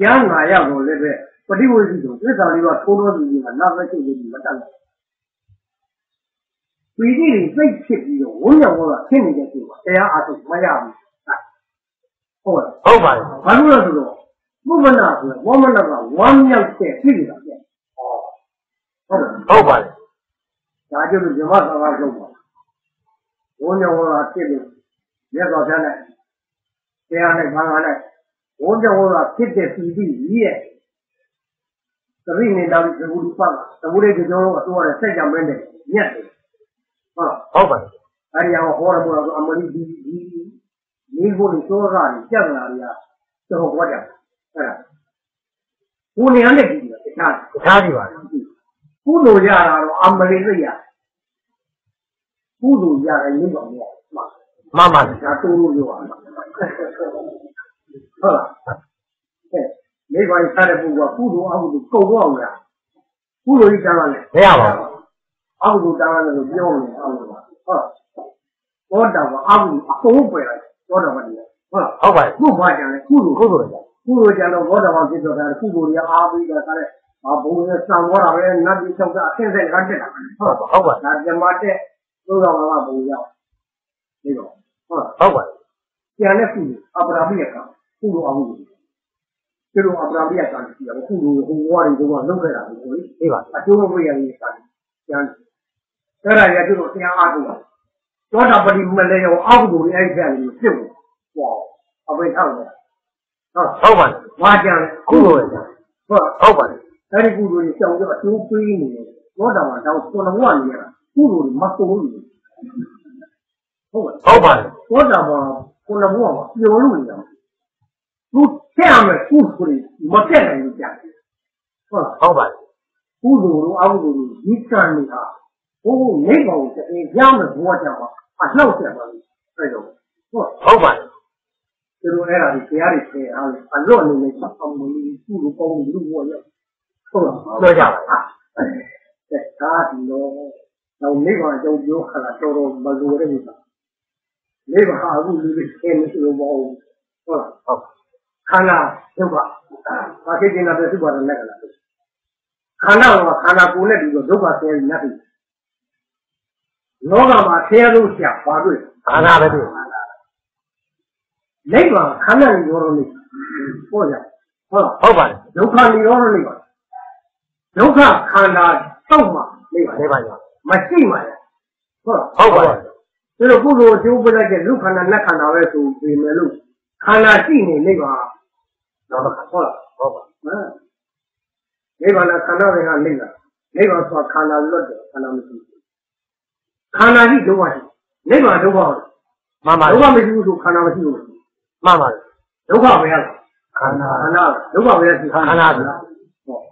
ကျမ်းငါရတော့လည်းပဲပฏิဝေစီကိုသစ္စာလေးပါထိုးတော်သူကြီးကနောက်ပဲရှိနေပြီမတတ်ဘူးပိတိတွေစိတ်ဖြစ်ပြီးတော့ဝိညာဉ်ဘောကဖြစ်နေတဲ့ချိန်မှာတရားအားထုတ်မရဘူးဟုတ်လားဟုတ်ပါတယ်ဘာလို့လဲဆိုတော့ဘုမနာဆိုဝမနာကဝမ်းမြောက်တဲ့ဖြစ်နေတာပြန်ဟောဟုတ်လားဟုတ်ပါတယ်ဒါကြောင့်ဇမသာကလုံးပါဝမ်းမြောက်ဝါဖြစ်လို့မြတ်စွာဘုရားနဲ့တရားနဲ့ဘာသာနဲ့ ဝမ်းမြောက်ဝါဖြစ်တဲ့ပြည်ပြီးကြီးရဲ့သတိနေတာဒီဘူဒီပတ်သဘူလေးကြောလုံးကတော့ရစိတ်ကြမင်းနဲ့ညက်တယ်ဟုတ်လားဟုတ်ပါတယ်အဲဒီအောင်ဟောရမို့တော့အမလီဒီဒီမိဖို့ဒီသောတာကြီးကြက်လာတွေကတော်ဟောကြအဲ့ဒါကိုနေရတဲ့ပြည်ကတခြားတခြားကြည့်ပါကုသိုလ်ရတာတော့အမလီသိရကုသိုလ်ရတယ်လိမ့်ပါမရမှာမှန်ပါတယ်ဒါတိုးလို့ပြောရမှာ ဟုတ်လားအဲမိဘကြီးစားတဲ့ပုဂ္ဂိုလ်ကကုသိုလ်အကုသိုလ်ကုန်တော့လားကုသိုလ်ကြီးတန်းလာလေမရပါဘူးအကုသိုလ်တန်းလာလို့ပြောနေအောင်လားဟုတ်ဘောတာကအကုသိုလ်အကုန်ပယ်လိုက်ဘောတာမတည်းဟုတ်လားဟုတ်ပါတယ်ခုဘာကြံလဲကုသိုလ်ကုသိုလ်ကြောင့်ကုသိုလ်ကြံတော့ဘောဓဘာဖြစ်တော့တာကုသိုလ်ရအားပြီးတာတဲ့ဘာဘုံနဲ့စံဘောတာပဲနတ်ပြည်၆ကအဆင့်ဆင့်ကတက်တာဟုတ်ဟုတ်ပါတယ်ဒါဇမတက်သို့တော်မှာဘုံရောက်ဒီတော့ဟုတ်ဟုတ်ပါတယ်ကျန်တဲ့ကုသိုလ်အပရာမိယက ကုသိုလ်အမှုဒီလိုအပရာမိယကရှိရကုသိုလ်ဟိုဘဝတွေကလုံးခဲ့တာကိုလေဒီပါအကျိုးဝိရရေးကကျန်အဲ့ဒါရကျတော့တရားအားထုတ်သောတာပတိမလဲရောအကုသိုလ်ရဲ့အဲ့ဒီကလေးဖြစ်ဖို့ဟောအဘိဓမ္မာဟုတ်ဟုတ်ပါတယ်ဘာကြံလဲကုသိုလ်ကြောင့်ဟုတ်ဟုတ်ပါတယ်အဲ့ဒီကုသိုလ်ကြီးကြောင်တော့အကျိုးပေးနေတယ်သောတာပန်တောင်းခုနဘဝနေရတာကုသိုလ်တွေမကုန်ဘူးဟုတ်ပါဟုတ်ပါတယ်သောတာပန်ခုနဘဝမှာပျော်လို့နေတာ သူထည့်ရမယ်ကုသိုလ်တွေမပြတ်နိုင်ဘူးကြာဟုတ်လားဟုတ်ပါတယ်ကုသိုလ်တို့အကုသိုလ်တို့ဒီကံနေတာဘိုးနိဗ္ဗာန်ကိုတကယ်ရမယ်ဘဝကြောင့်အလှောက်ဆက်ပါလိမ့်အဲ့တော့ဟုတ်ဟုတ်ပါတယ်သူတို့အဲ့ဒါဒီတရားတွေဆယ်အားလို့အလော့အနေနဲ့ဆက်အောင်မလို့ကုသိုလ်ကောင်းမှုလူဘဝရောက်ဟုတ်လားပြောကြပါအဲဒါဒီတော့တော့နိဗ္ဗာန်အကြောင်းပြောခါတာတော်တော်မလိုတဲ့ဥစ္စာနိဗ္ဗာန်အခုလူတွေဆင်းမရှိလို့မဟုတ်ဘူးဟုတ်လားဟုတ် ခန္ဓာဒုက္ခဘာဖြစ်နေတာပဲသူ့ဘာလဲလက်ကလာခန္ဓာကခန္ဓာကိုယ်နဲ့ဒီလိုဒုက္ခဆင်းနေတယ်လောကမှာဆင်းရဲလို့ရှာပါတွေ့ခန္ဓာပဲတွေ့နိဗ္ဗာန်ခန္ဓာនិရောဓနေပေါ့ကြဟုတ်လားဟုတ်ပါတယ်ဒုက္ခនិရောဓနေပါဒုက္ခခန္ဓာတောက်မှာနေပါဒီပါကြောင့်မရှိပါနဲ့ဟုတ်လားဟုတ်ပါတယ်ဒါတော့ကုသိုလ်အကျိုးပေးလိုက်တဲ့လူခန္ဓာလက်ခန္ဓာပဲဆိုပြင်မယ်လို့ခန္ဓာရှိနေနေ ပါတော့ဟုတ်လားဟုတ်ပါဟမ်နိဗ္ဗာန်ခန္ဓာတွေကနေလာနိဗ္ဗာန်ဆိုတာခန္ဓာလွတ်တယ်ခန္ဓာမရှိဘူးခန္ဓာရှိဒုက္ခရှိနိဗ္ဗာန်ဒုက္ခမှန်ပါဒုက္ခမရှိဘူးဆိုခန္ဓာမရှိဘူးမှန်ပါတယ်ဒုက္ခပဲရလားခန္ဓာခန္ဓာဒုက္ခပဲရှိခန္ဓာပဲဟုတ်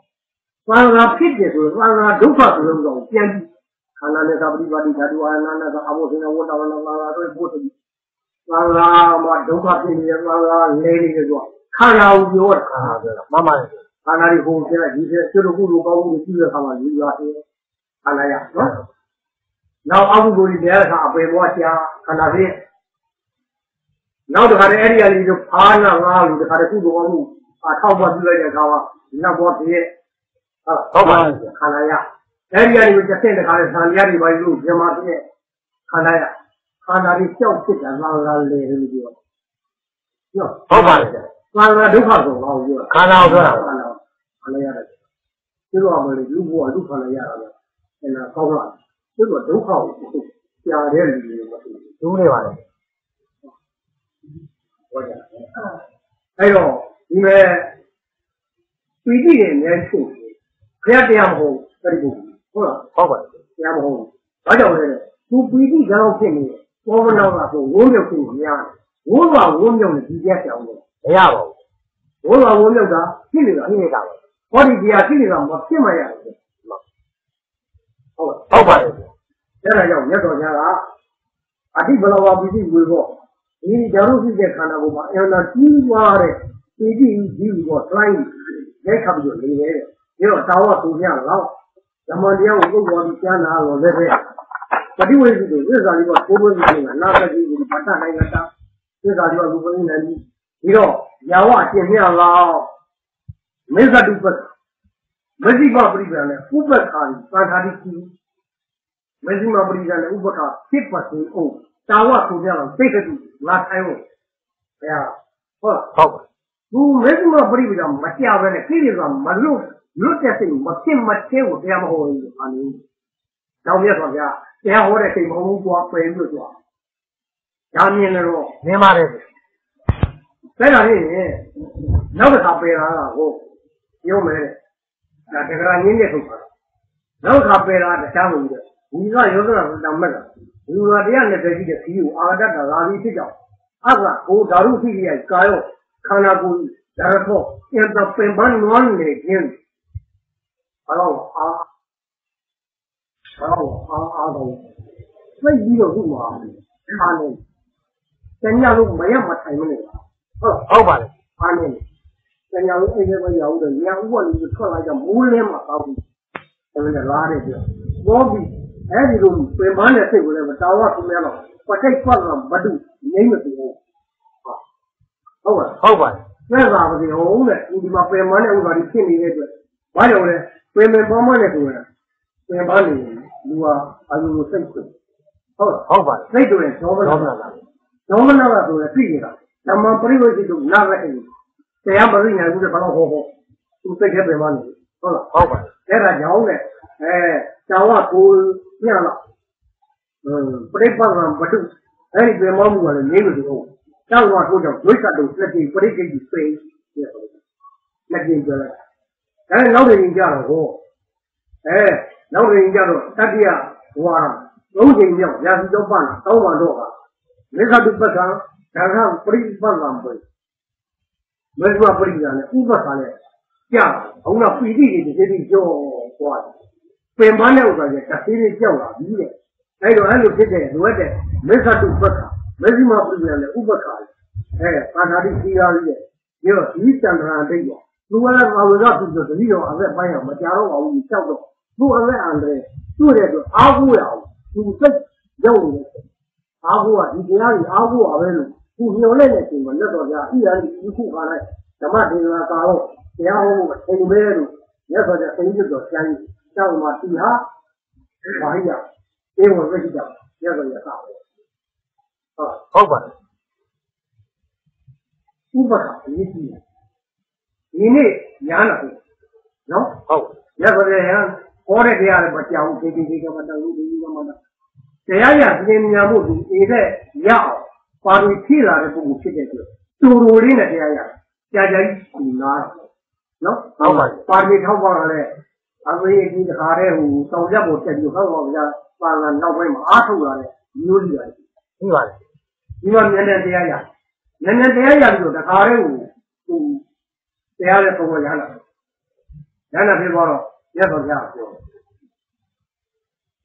သံဃာဖြစ်တယ်ဆိုတော့သံဃာဒုက္ခဆိုတော့ပြန်ပြီးခန္ဓာနဲ့သာပရိပါတိဓာတုအာနာနဲ့သာအဘောဇင်ဝတ္တဝနသံဃာတို့ပို့တယ်သံဃာမှာဒုက္ခဖြစ်နေတယ်သံဃာလဲနေတယ်ဆို ခန္ဓာကိုပြောတာခန္ဓာပြောတာမှန်ပါတယ်ခန္ဓာကိုဟိုပြလိုက်ဒီပြကျွတ်ကုလိုကောင်းမှုကိုကြည့်ရခါမှာယူရတယ်ခန္ဓာရနော်နောက်အကုသိုလ်တွေတရားကအပေပေါ်ချာခန္ဓာဖြစ်နောက်တစ်ခါတည်းအဲ့ဒီအလေးတို့အာနာငါလို့တစ်ခါတည်းကုသိုလ်ကောင်းမှုအထောက်ပံ့ပြုလိုက်တဲ့အခါမှာနောက်ပေါ်ဖြစ်ဟုတ်ဟုတ်ပါတယ်ခန္ဓာရအဲဒီအရာတွေကိုတစ်ဆင့်တစ်ခါနဲ့သံဃာတွေပါလို့ပြမဖြစ်တဲ့ခန္ဓာရခန္ဓာတွေကြောက်ဖြစ်တာငါလာလေလို့ပြောပြောဟုတ်ပါတ ယ်သံဃာဒုက္ခဆိုတော့ပြောခန္ဓာကိုပြောတာခန္ဓာခန္ဓာရတယ်သူတို့ကမလို့လူဘဝဒုက္ခလည်းရတာပဲအဲ့ဒါကောင်းလားသူတို့ဒုက္ခကိုကြာတဲ့လူတွေမဟုတ်ဘူးဒူးနေပါတယ်ဟောကြအဲ့တော့ဒီမဲ့ပီတိရဲ့အများချုပ်ခရတရားမဟုတ်အဲ့ဒီပုဂ္ဂိုလ်ဟုတ်လားဟုတ်ပါတယ်တရားမဟုတ်ဘူး။ဘာကြောင့်လဲ။သူပီတိကြောင့်ဖြစ်နေတယ်။သူဘောမနောကဆိုဝိုးမြုပ်ကိုများဝိုးကဝိုးမြုပ်နေဒီပြက်ကြောင်တယ် မရပါဘူးဝိုးကဝိုးမြုပ်တာဖြစ်နေတာဒီနေတာပဲဟောဒီတရားဖြစ်နေတာမဖြစ်မရဘူးဟုတ်ဟုတ်ပါတယ်အဲ့ဒါကြောင့်မြတ်တော်များကအတိဘလဝပိတိဝေဖို့ဒီဓာရုဖြစ်တဲ့ခန္ဓာကိုယ်မှာအန္တကြီးွားတဲ့ဒီကြည့်ကြီးပြီးတော့တိုင်းလက်ခပ်ပြီးတော့နေတယ်ပြီးတော့တာဝသူမြလောက်ဓမ္မတရားကိုပုဂ္ဂိုလ်ကြီးကျမ်းနာလို့လည်းပဲပฏิဝေစီကိုဝိဇ္ဇာလေးကကိုယ်ပွင့်နေတာနာသတိကိုပတ်တနိုင်တာဝိဇ္ဇာလေးကလူပွင့်နေတယ် ပြီးတော့ယာဝအကျင့်မြလောက်မေဇတုပ္ပမဇ္ဈိမပရိပဒနဲ့ဥပ္ပခာသံဃာတိကြီးမဇ္ဈိမပရိသနဲ့ဥပ္ပခဖြစ်ပါစေအောင်တာဝဆိုကြတော့စိတ်ကတိလာထိုင်ဖို့ဘုရားဟုတ်ဟုတ်ပါသူမဇ္ဈိမပရိပဒမကြပဲနဲ့ခိရိကမလွတ်လွတ်တဲ့စိတ်မဖြစ်မချင်းကိုတရားမဟောဘူးအာနည်းတော့မြတ်စွာဘုရားတရားဟောတဲ့စိတ်မဟုတ်ဘူးကွာပယ်လို့သွားဒါမြင်လို့မြင်ပါတယ် အဲ့ဒါလေးနောက်တစ်ခါပယ်လာတာကိုပြောမယ်ဒါတကရာငင်းတဲ့ထုတ်ပါနောက်တစ်ခါပယ်လာတခြားမဟုတ်ဘူးဒီကယောဂနာတမက်တာဒီကတရားနဲ့တည်းရှိတဲ့ခီးကိုအာရတ္တလာပြီးဖြစ်ကြောင်းအကဟိုဓာရုဖြစ်ရဲ့ကာယောခန္ဓာကိုယ်ဒါရတော့အင်တပင်ပန်းနွမ်းနေခြင်းဘာလို့အာဘာလို့အာအာတော့သိပြီးတော့ခုမှာအားနေတညလုံးမရမထိုင်မနေ ဟုတ်ဟုတ်ပါတယ်အားနေတညလုံးအိမ်ထဲမှာရောက်တော့ညာဥပ္ပလူထွက်လာကြမိုးလင်းမှာပေါ့ဘူးအဲ့ဒါလားတဲ့ပြောဘောပြီးအဲ့ဒီလိုပင်ပန်းတဲ့စိတ်ကိုလည်းတာဝါသူများတော့ပဋိပတ်ကမတုငိမ့်မတူဘူးဟုတ်ပါဟုတ်ပါတယ်သက်သာပါစေဟုတ်တဲ့ဒီမှာပင်ပန်းတဲ့ဥစ္စာတွေဖြစ်နေတဲ့အတွက်ဘာကြောင့်လဲပင်ပင်ပန်းပန်းတဲ့ဆိုတာပင်ပန်းနေလူဟာအလိုလိုစိတ်ကိုဟုတ်လားဟုတ်ပါတယ်စိတ်တွေဒေါမနဒေါမနလာဒေါမနကဆိုရင်သိနေတာ ဓမ္မပရိဝေစိတုနာလည်းအဲ့တရားမသိနိုင်ဘူးတဲ့ဘာလို့ဟောဟောသူစိတ်ထဲပင်ပန်းနေဟုတ်လားဟုတ်ပါတယ်အဲ့ဒါကြောင့်လေအဲကျောင်းကကိုညလာအင်းပြိပ္ပံမတုအဲ့ဒီပြေမောမှုကလည်းနေလို့ဒီဟုတ်ကျောင်းကကိုကြောင့်ဒွိသတ်တို့လက်ကြီးပြိကိတ်ကြီးပိန်လက်ကြီးပြောလိုက်ဒါနဲ့နောက်တစ်ချိန်ကြတော့ဟောအဲနောက်တစ်ချိန်ကြတော့တတိယဝါရသုံးချိန်မြောက်ရာဇီတော့ပန်းတောင်းပါတော့ကမေဃတုပ္ပကံ ဒါကပြိပ္ပံကံပိန်မေဃပရိဒါနဲ့ဥပ္ပခါနဲ့ကြာအောင်လားပီတိတွေဒီဒီကြောသွားတယ်ပင်ပန်းတဲ့ဥစ္စာကတသေးလေးကြောက်လာပြီတဲ့အဲ့တော့အဲ့လိုဖြစ်တဲ့လိုအပ်တဲ့မေဃတုပ္ပကမေဇိမပရိဒါနဲ့ဥပ္ပခါအဲပါဏာတိစီရာကြီးတဲ့ဒီတော့ဒီတန္တရာတိတ်ရောသူကလည်းဘာဝရဖြစ်ဆိုတတိတော်အသက်ပိုင်းအောင်မကြတော့ပါဘူးကြောက်တော့သူ့အသက်အန္တရာယ်သူ့ရဲ့အတွက်အားကိုးရအောင်သူစိတ်ရောက်နေတယ်အားကိုးကဒီတရားကြီးအားကိုးရပဲလို့ သူညှော်လိုက်တဲ့အချိန်မှာလက်တော်ပြအရာကြီးဒီခုခါလိုက်ဓမ္မဒေသနာကာတော့တရားဟောဖို့အချိန်မဲလို့ရက်ဆိုတဲ့အင်းကျွတ်တော်ကျမ်းကြီးကြောက်မှာဒီဟာဘာကြီးရအေဝံဝိจิตရက်ဆိုရတာဟုတ်ဟုတ်ပါတယ်ဥပက္ခအရေးကြီးတယ်ဒီနေ့ညာနာပြီနော်ဟုတ်ရပါတယ်ဟမ်ဟောတဲ့တရားလည်းမကြောက်ဘူးဒီဒီဒီကမတော်ဘူးဒီဒီကမတော်တရားရပြင်ညာမှုဒီနေတဲ့ရအောင် ပါရီဖြစ်လာတဲ့ပုဂ္ဂိုလ်ဖြစ်တဲ့အတွက်တူတူလေးနဲ့တရားရကြာကြာကြီးဒီနားနော်ပါရီထောက်ပါလာတဲ့အသေးကြီးတခါတည်းဟိုတောင်ရက်ကိုတက်ပြီးဟောတော့ဗျာပါလာနောက်ပိုင်းမှာအားထုတ်လာတဲ့မျိုးကြီးပါတယ်ပြီးပါတယ်ဒီမှာမြန်တဲ့တရားရမြန်တဲ့တရားရပြီးတော့တခါတည်းကိုဟိုတရားရဲ့ပုံပေါ်ရလာရလာဖြစ်သွားတော့ရတော့ကြာပြော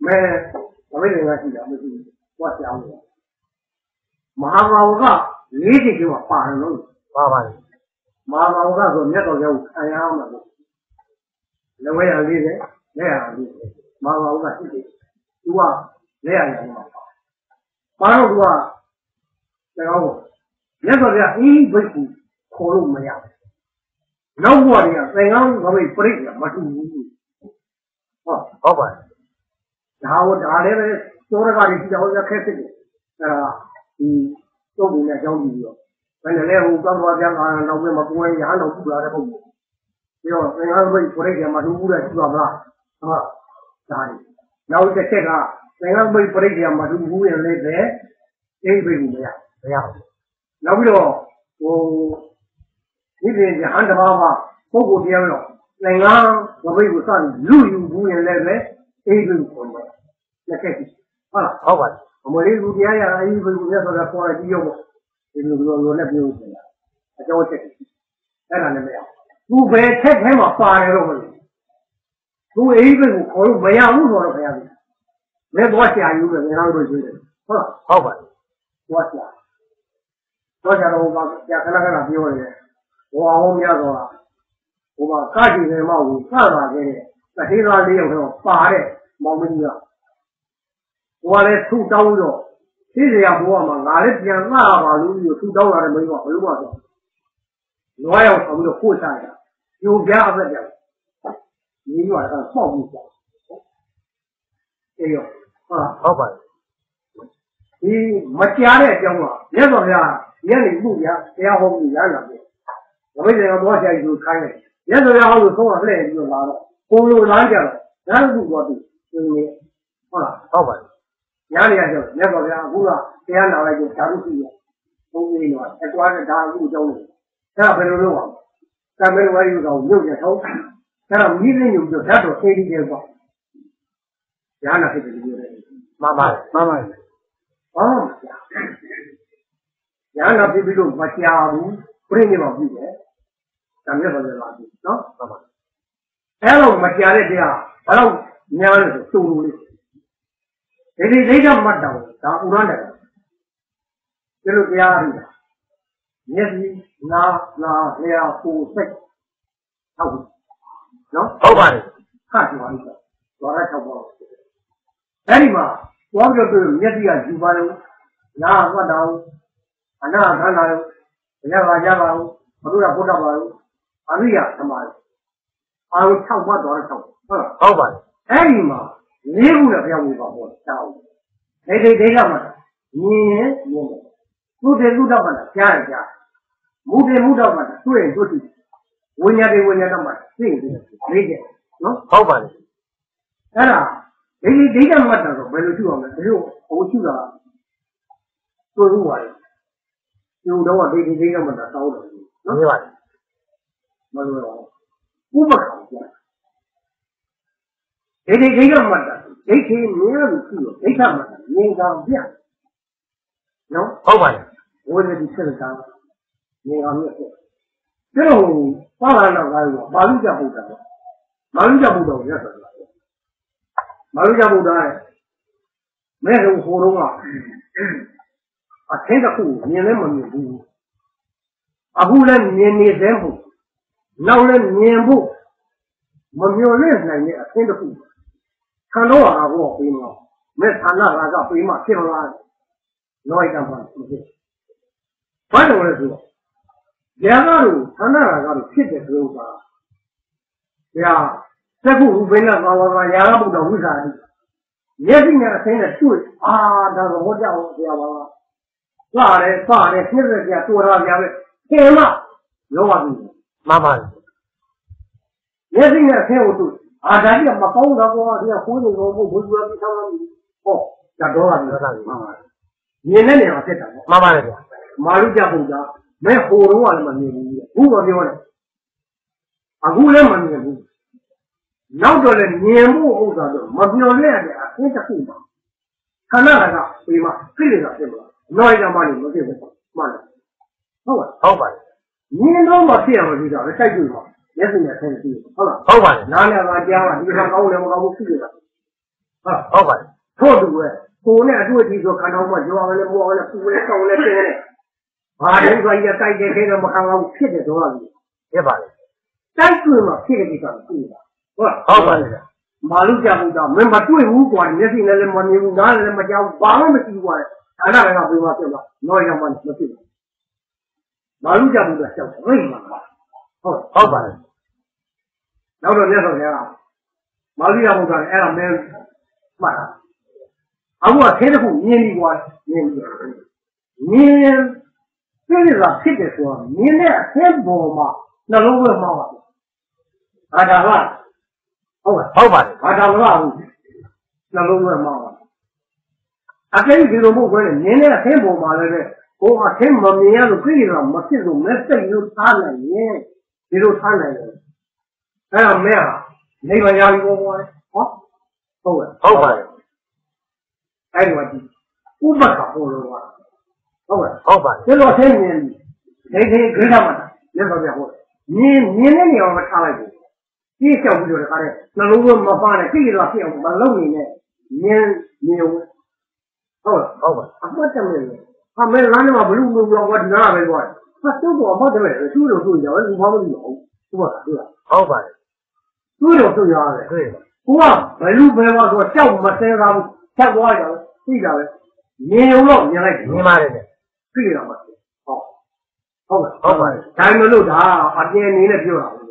မဲအဝိဇ္ဇာရှိတာမရှိဘူးဟောဆရာအောင် မဟာဘာဝက၄ချိန်ကျော်ပါတယ်လို့ပါပါတယ်မဟာဘာဝကဆိုမြတ်တော်ကျောင်းခံရအောင်လို့လက်ဝဲရလေးနဲ့လက်ရလေးမဟာဘာဝကရှိတယ်သူကလက်ရရမှာပါတော့သူကတရားကိုမြတ်စွာဘုရားအင်းဘိက္ခုခေါ်လို့မရဘူး။နောက်ဘဝတွေကသင်္ကန်းဘဝိပြိတ္တမတူဘူး။ဟောဟုတ်ပါတယ်ဒါဟောဒါလည်းပဲသောရကတွေရှိတယ်ဟောရခက်စစ်တယ်။အဲ ဒါဒီတုတ်ဘူးနဲ့ကြောင်းပြီးတော့ဘယ်နဲ့လဲဟိုကောင်းသွားပြန်လာတော့မပွင့်ရဟန်းတော်ပြုလာတဲ့ပုဂ္ဂိုလ်။ပြီးတော့သင်္ကန်းဘဝိပြိတ္တမတူဘူးတဲ့ရှိပါမလား။ဟုတ်ဒါ။နောက်တစ်ချက်ကသင်္ကန်းဘဝိပြိတ္တမတူဘူးရင်လည်းပဲအိမ်ဘိက္ခုမရဘူးမရဘူးနောက်ပြီးတော့ဟိုဒီပြင်ရဟန်းတစ်ပါးမှာပုဂ္ဂိုလ်တရားတော့နိုင်ငံဝဘိတ်ကိုစလူယူဘူးရင်လည်းပဲအိမ်ကိုခေါ်တယ်လက်ခဲ့ပြီဟုတ်လားဟုတ်ပါတယ် အမလေးလူတရားရအကြီးဘယ်လိုလဲဆိုတော့ခေါ်ရကြည့်ရောဒီလိုလိုလိုနဲ့ပြောနေတာအကြောင်းချက်အဲ့ဒါလည်းမရဘူးသူပဲချက်ထဲမှာပါတယ်တော့မလို့သူအေးဘယ်ကိုခေါ်လို့မရဘူးဆိုတော့ခင်ဗျာမဲတော့ဆရာယူပဲငါတို့တွေ့တယ်ဟုတ်လားဟုတ်ပါတယ်တော့ဆရာတော့ဆရာတော့ဘာဆရာခဏခဏပြောနေတယ်ဟိုအောင်များတော့ဟိုမှာကကြည့်နေမှဟိုစပါခဲ့တဲ့တတိသားလေးယောက်တော့ပါတဲ့မောင်မကြီးက ဟိုကလည်းထူတောင်းတော့သိစရာဘိုးကမှငါလည်းပြန်လာပါလို့ပြီးထူတောင်းလာတဲ့မိန်းမဘယ်လိုမှဆိုနွားရောက်ဆောင်ပြီးတော့ခိုးချရညိုပြားအသက်ပြောင်းညီရွာကပေါက်မှုကြောက်အေးရောဟာဟုတ်ပါတယ်ဒီမကြားတဲ့အကြောင်းကမြတ်စွာဘုရားညနေမှုရတရားဟောမှုရလာတယ်။ဒါပေမဲ့တော့ဆရာကြီးကိုခိုင်းတယ်။မြတ်စွာဘုရားဟောလို့ဆုံးအောင်လှည့်ပြီးတော့လာတော့ကိုလိုလမ်းကြတော့ငါ့ကူတော့သူသင်နေဟုတ်လားဟုတ်ပါတယ်။ ညာနေရကြောမြတ်စွာဘုရားအခုကတရားနာလိုက်တော့ဓာတုရှိရ။ဘုန်းကြီးတော့အကွာတဲ့ဓာတ်အခုအကြောင်းလို့ဒါဘယ်လိုလုပ်အောင်။ကံမဲဝါရီကောင်မြုပ်ရထောင်း။ဒါတော့မိသိညုံပြောဓာတ်တော်သိပြီးတယ်ပေါ့။ညာနာဖြစ်တယ်ပြောတယ်မှန်ပါတယ်မှန်ပါရဲ့။ဘာမှမကြား။ညာနာဖြစ်ပြီးတော့မကြားဘူးပြိနေမှာပြီလေ။ဒါမျိုးပဲလာပြီနော်မှန်ပါတယ်။အဲလိုမကြားတဲ့တရားဘာလို့များလဲဆိုတူတူလေး။ ဒီဒီဒိဋ္ဌမတ်တော်ဒါဥရမ်းတယ်။ဒီလိုတရားရည်။မျက်စိနားနားလျှာကိုယ်စိတ်ဟုတ်ပြီ။နော်ဟုတ်ပါတယ်ခတ်သွားပြီ။သွားရ၆ပါး။အဲဒီမှာသွားပြီးတော့မျက်စိကယူပါလို့နားမှတ်တော်အနာခန္ဓာလို့ဘုရားကကြားပါလို့ဘုရားဘုရားပါလို့အရိယသမားလို့အာရုံ၆ပါးသွားရ၆ဟုတ်လားဟုတ်ပါတယ်အဲ့ဒီမှာလေးခုနဲ့ဘုရားဝေပါပေါ့ တောင်းဒိဋ္ဌိဒိဋ္ဌမှာမြင်ရင်မြင်တယ်သူတေသူတော့မှာကြားရင်ကြားမူတေမူတော့မှာတွေ့ရင်တွေ့တယ်ဝိညာဉ်တွေဝိညာဉ်တော့မှာသိရင်သိတယ်လေးကျနော်ဟုတ်ပါတယ်အဲ့ဒါဒိဋ္ဌိဒိဋ္ဌမှတ်တာတော့ဘယ်လိုရှိအောင်လဲဒီလိုဟိုရှိတာတွေ့ဘူးပါလေဒီတော့ဒိဋ္ဌိဒိဋ္ဌမှတ်တာတောင်းတယ်မြနော်င်ပါတယ်မလို့တော့ဥပက္ခကြားဒိဋ္ဌိဒိဋ္ဌမှတ်တာ ဒိဋ္ဌိမြင်လို့ရှိရောဒိဋ္ဌမှတ်တာမြင်ကံပြနော်ဟုတ်ပါတယ်ဝိနည်းဆက်တာမြင်ကံမြတ်တယ်ဒါတော့ပါဠိတော်ကားကမာလူကြဗုဒ္ဓပဲမာလူကြဗုဒ္ဓကိုရဆိုတာမာလူကြဗုဒ္ဓရဲ့မဲဟိုဟိုတော့ကအထင်းတစ်ခုမြင်လည်းမမြင်ဘူးအခုလည်းမြင်နေသေးဘူးနောက်လည်းမြင်ဖို့မမျော်လင့်နိုင်တဲ့အသင်းတစ်ခု ခံတော့ဟာဘောပေးမှာမဲ့ဌာနရာကပေးမှာဖြစ်မလားလောကမှာမဖြစ်ဘာလို့လဲဆိုတော့ဉာဏ်ကတော့ဌာနရာကတော့ဖြစ်တဲ့ဥစ္စာဗျာသက္ကုဥပိ္ပနာဘာဝကရာဂဗုဒ္ဓဝိသရာတိမျက်စိနဲ့အသင်းနဲ့တွေ့အာဒါသဘောကျအောင်ဆရာပါလားလာတယ်စတယ်ဖြစ်တဲ့ကြာတော်တာကြာပဲခင်မလောကကြီးမှန်ပါတယ်မျက်စိနဲ့အဆင်းကိုတွေ့ အာဒါကြီးကမကောင်းတော့ဘောဒီကခိုးနေတော့ဘုရားပြီးဆောင်လာပြီဟောဒါတော့ကဟုတ်ပါပြီမှန်ပါတယ်မြင်တဲ့နေရာဖြစ်တာပေါ့မှန်ပါတယ်ဗျာမာလူကြပုံကမဲဟိုတော့ကလည်းမမြင်ဘူးဘူးမပြောနဲ့အခုလည်းမမြင်ဘူးနောက်တော့လည်းမြင်ဖို့ဥစ္စာတော့မပြောနဲ့တဲ့အဆင်းတစ်ခုပါခန္ဓာကပြေးမှခိလေသာဖြစ်မလားနောက်ရမှလည်းမဖြစ်ဘူးမှန်တယ်ဟုတ်ပါဟုတ်ပါတယ်မြင်တော့မဖြစ်အောင်လို့ဒါပဲစိုက်ကြည့်ပါ မျက်စိနဲ့ဆင်းကြည့်ဟုတ်လားဟုတ်ပါတယ်နားလည်းကကြားပါဒီကကောင်းလည်းမကောင်းဘူးဖြစ်နေတာဟုတ်ဟုတ်ပါတယ်ထို့တူပဲကိုနဲ့အတွေ့အထိဆိုခန္ဓာမှာကြောအောင်လည်းဘောအောင်လည်းပူလည်းကောင်းလည်းတင်းတယ်ဘာလဲဆိုရင်တိုက်တဲ့ခဲတော့မခံအောင်ဖြစ်တယ်တော့လားဖြစ်ပါတယ်တိုက်တွေ့မှဖြစ်တဲ့ကိစ္စကိုသိတာဟုတ်လားဟုတ်ပါတယ်ဗျာမာလူကြမှုတော့မင်းမတွေ့ဘူးကွာမျက်စိနဲ့လည်းမမြင်ဘူးနားလည်းမကြားဘူးဘာမှမသိဘူးကွာခန္ဓာကပြေးမှဖြစ်မှာတော့ရမှမဖြစ်ဘူးမာလူကြမှုတော့ရှောက်တယ်ရိတ်မှာ ဟုတ်ဟုတ်ပါတယ်နောက်တော့မြတ်စွာဘုရားမာလူကြမှုတော့အဲ့ဒါမင်းမှတ်တာအခုကခဲတစ်ခုမြင်ပြီကွာမြင်ပြီမြင်ပြည့်လာဖြစ်တယ်ဆိုတာမြင်တဲ့အဆင်းပေါ်မှာနှလုံးသွင်းမှာပါအာဒါကဟုတ်ကဲ့ဟုတ်ပါတယ်ဘာတော်မလားဘူးနှလုံးသွင်းမှာပါအကဲဒီလိုမဟုတ်ဘဲနဲ့မြင်တဲ့အဆင်းပေါ်မှာလည်းပဲဟိုအဆင်းမမြင်ရလို့ပြည့်လာမဖြစ်လို့မက်စိတ်လို့သားနိုင်ရင် ဒီလိုသားနိုင်တယ်အဲ့ဒါမဲဟာနေပါရပြီဘောဘောဟောဟုတ်ကဲ့ဟုတ်ပါတယ်အဲ့ဒီမှာဒီဥပက္ခပေါ်လို့ပါဟုတ်ကဲ့ဟုတ်ပါတယ်ကျတော့ဆင်းမြင်ဒိဋ္ဌိခိဋ္ဌမှာမြတ်စွာဘုရားဟောတယ်မြင်မြင်တဲ့နေရာမှာထားလိုက်ဘူးပြည့်လျှောက်ပြီးတော့တခါတည်းနှလုံးသွင်းမပါနဲ့ကိလေသာဖြစ်အောင်မလုပ်နေနဲ့မြင်မြင်ဟုတ်ဟုတ်ပါအမှတ်တမဲ့လေအမေလမ်းထဲမှာဘလူးလူတော့ဘာဒီနာပဲသွားတယ် ဟာသူ့တော့အမှတ်တမဲ့သူ့တော့သူ့ရောလူဘာမလို့ဟုတ်သူကသူကဟုတ်ပါတယ်သူ့တော့သူ့ရတယ်တွေ့ပါကိုကဘလူးပဲသွားဆိုကြောက်မစဲသားဘူးချက်သွားကြတယ်သိကြတယ်မြင်ုံတော့မြင်လိုက်တယ်မြင်ပါတယ်ဗျသိရမှာဟုတ်ဟုတ်ကဲ့ဟုတ်ပါတယ်ဒါမှမလို့ဒါအပြင်းအနေနဲ့ပြောတာ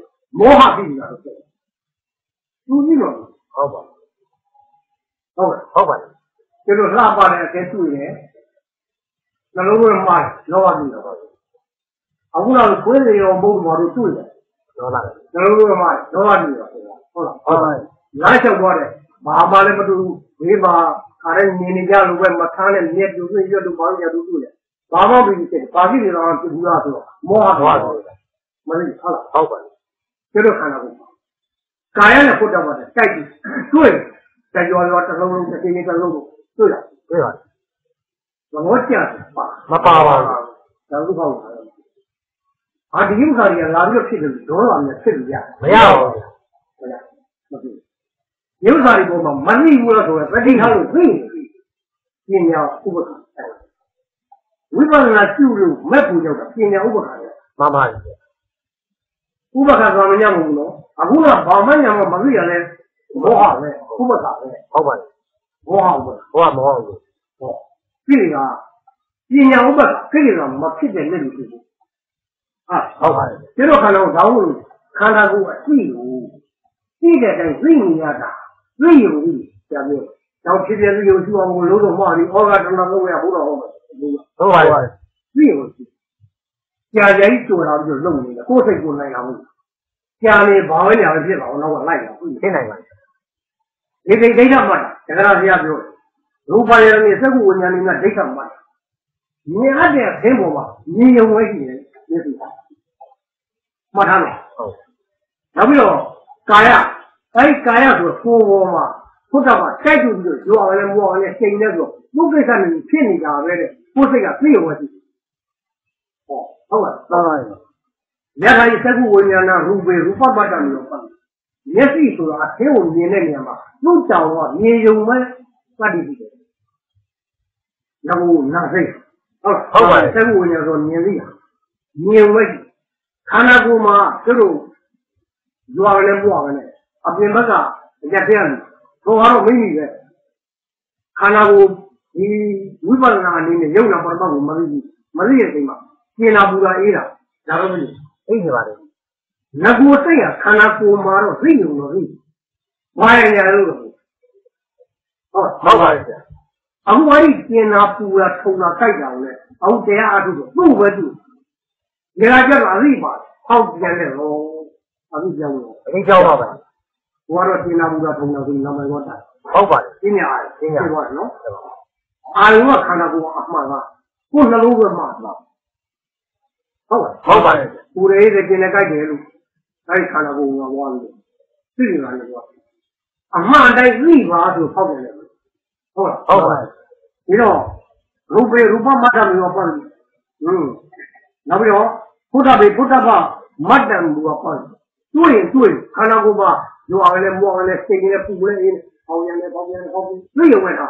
ဘူးမောဟသိနေတာလို့ပြောသူကြည့်တော့ဟုတ်ပါဟုတ်ကဲ့ဟုတ်ပါတယ်ကျတော့လှပါတဲ့အကဲတွေ့တယ်နှလုံးသွင်းမှားတယ်လောဘပြီးတော့အခုတော့ခွေးတွေရောမုန်းတော်တို့တွေ့တယ်ပြောလာတယ်နှလုံးသွင်းမှားတယ်လောဘပြီးတော့ဟုတ်လားဟုတ်ပါတယ်လမ်းလျှောက်သွားတယ်ဘာမှလည်းမတူဘူးဘေးမှာခါရဲနေနေကြလို့ပဲမထမ်းနဲ့မြက်တူတွေ့ရွတ်တူဘာလို့ရတူတွေ့တယ်ဘာမှပြီးဖြစ်တယ်ဘာဖြစ်နေတော့ပြဘူးလားဆိုတော့မောဟဟုတ်သွားပါတယ်မလေးဟုတ်လားဟုတ်ပါတယ်ကျတော့ခန္ဓာကိုယ်ကာယနဲ့ဖုတ်တော့ပါတယ်တိုက်ပြီးတွေ့ကြကြော်ရောတစ်လုံးလုံးတစ်ချိန်တစ်လုံးလုံးတွေ့ရတွေ့ပါတယ်သဘောကျပါမပါပါဘူးဒါလူပေါ့ အာဒီဥစ္စာတွေကလာပြီးဖြစ်တယ်ဒေါသနဲ့ဖြစ်လို့ရမရပါဘူးဟုတ်လားမဖြစ်ဘူးဥစ္စာတွေပေါ်မှာမသိဘူးလို့ဆိုရင်ပဋိထားလို့သိနေပြီပညာဥပက္ခဝိပဿနာကျุလို့မဲ့ပူကြောက်တာပညာဥပက္ခလေမှန်ပါတယ်ဥပက္ခဆိုမညမဘူးနော်အခုကဘာမှညမမသိရလဲမောဟပဲဥပက္ခပဲဟုတ်ပါတယ်မောဟဥပက္ခဟိုကမဟုတ်ဘူးဟောကိလေသာပညာဥပ္ပကိလေသာမဖြစ်တဲ့လက်လို့ဖြစ်ဘူး ဟာဟုတ်ပါတယ်ဒီလိုခန္ဓာကိုယ်တောင်းလို့ခန္ဓာကိုယ်အသိကိုသိတဲ့အတိုင်းသိနေရတာသိရုံကြီးကြာပြောတော့ဖြစ်ဖြစ်သိရုံရှိအောင်ကိုလို့တော့မှားပြီးဩဃတနာလို့ရဘုရားဟောမယ်ဘုရားဟုတ်ပါတယ်သိရုံရှိကြာကြာကြီးကြိုလာပြီးတော့လုံနေတယ်ကိုယ်စိတ်ကိုနိုင်လာဘူးကြာနေဘာပဲညာပဲဖြစ်ပါအောင်တော့လိုက်လာပြီသိနိုင်ပါတယ်ဒီဒိဋ္ဌိဒိဋ္ဌမှတ်တာတက္ကရာဘုရားပြောတယ်ရူပယရဏိသက္ကုဝိညာဏိကဒိဋ္ဌမှတ်တာမြင်အပ်တဲ့ခင်းပေါ်မှာမြင်ရုံပဲရှိတယ်မျက်စိက မှတ်ထားမယ်ဟုတ်နောက်ပြီးတော့ကာယအဲဒီကာယဆိုကိုယ်ပေါ်မှာဘုဒ္ဓဘာတိုက်ကြည့်ပြီးတော့ရောအောင်လည်းမဟုတ်အောင်လည်းချိန်နေဆိုဘုကိစ္စနဲ့ဖြစ်နေတာပဲတဲ့ကိုယ်စိတ်ကသိရုံပဲရှိတယ်ဟောဟုတ်လားမှန်ပါတယ်မြတ်ကြီးသက္ကုဝိညာဏရူပေရူပပတ္တမျိုးပတ်မျက်စိဆိုတာအသင်းကိုမြင်တဲ့နေရာမှာသူ့တောင်ကမြင်ရုံပဲသတ္တိရှိတယ်။ငါကနာစိတ်ဟုတ်လားသက္ကုဝိညာဏဆိုမြင်သိတာမြင်ဝဲ ခန္ဓာကိုယ်မှာသူတို့ရွာလည်းပွားလည်းအပြင်ဘက်ကအကြက်ပြရတယ်။တော့ကတော့မိမိပဲခန္ဓာကိုယ်ဒီဝိပဿနာအနေနဲ့ယုံနာပရမတ်ကိုမသိဘူးမသိတဲ့အချိန်မှာကျင်နာပူတာအေးတာဒါတော့မသိဘူးသိနေပါတယ်ငကိုစိတ်ကခန္ဓာကိုယ်မှာတော့သိနေလို့သိဘာရရလို့ဟုတ်ဟုတ်ပါတယ်ဗျအခုဘာကြီးကျင်နာပူတာထုံတာကြိုက်တာလဲအခုတရားအထုတော့သူ့ပဲသူ နေရာကျတော့အသိပါဟောက်ပြန်တယ်ဟောအသိပြောင်းလို့အင်းကြောင်းပါပဲဘုရားတော့ကျင်နာပူတာထုံတာဆိုနာမည်တော့တာဟုတ်ပါတယ်ပညာပညာပြောတယ်နော်အာယုကခန္ဓာကိုယ်အမှန်ကကိုယ်နှလုံးပဲမှားတာဟုတ်ပါဟုတ်ပါတယ်ပူရဲတဲ့ကျင်နေကြိုက်တယ်လို့အဲဒီခန္ဓာကိုယ်ကဝါလို့သိနေတာလည်းပြောအမှန်တိုင်းသိပါဆိုဖောက်တယ်လေဟုတ်လားဟုတ်ပါတယ်ဒီတော့ရူပေရူပမတ္တမျိုးပေါ့ဟင်း နောက်ပြီးတော့ဘုဒ္ဓဘေဘုဒ္ဓဘာမတ္တမျိုးပေါ့တွေ့ရင်တွေ့ခန္ဓာကိုယ်မှာရောအောင်လည်းမောအောင်လည်းစိတ်နဲ့ပူလည်းအင်းအောင်ရလည်းပေါင်းရလည်းပေါင်းပြီးသိရုံပဲဟာ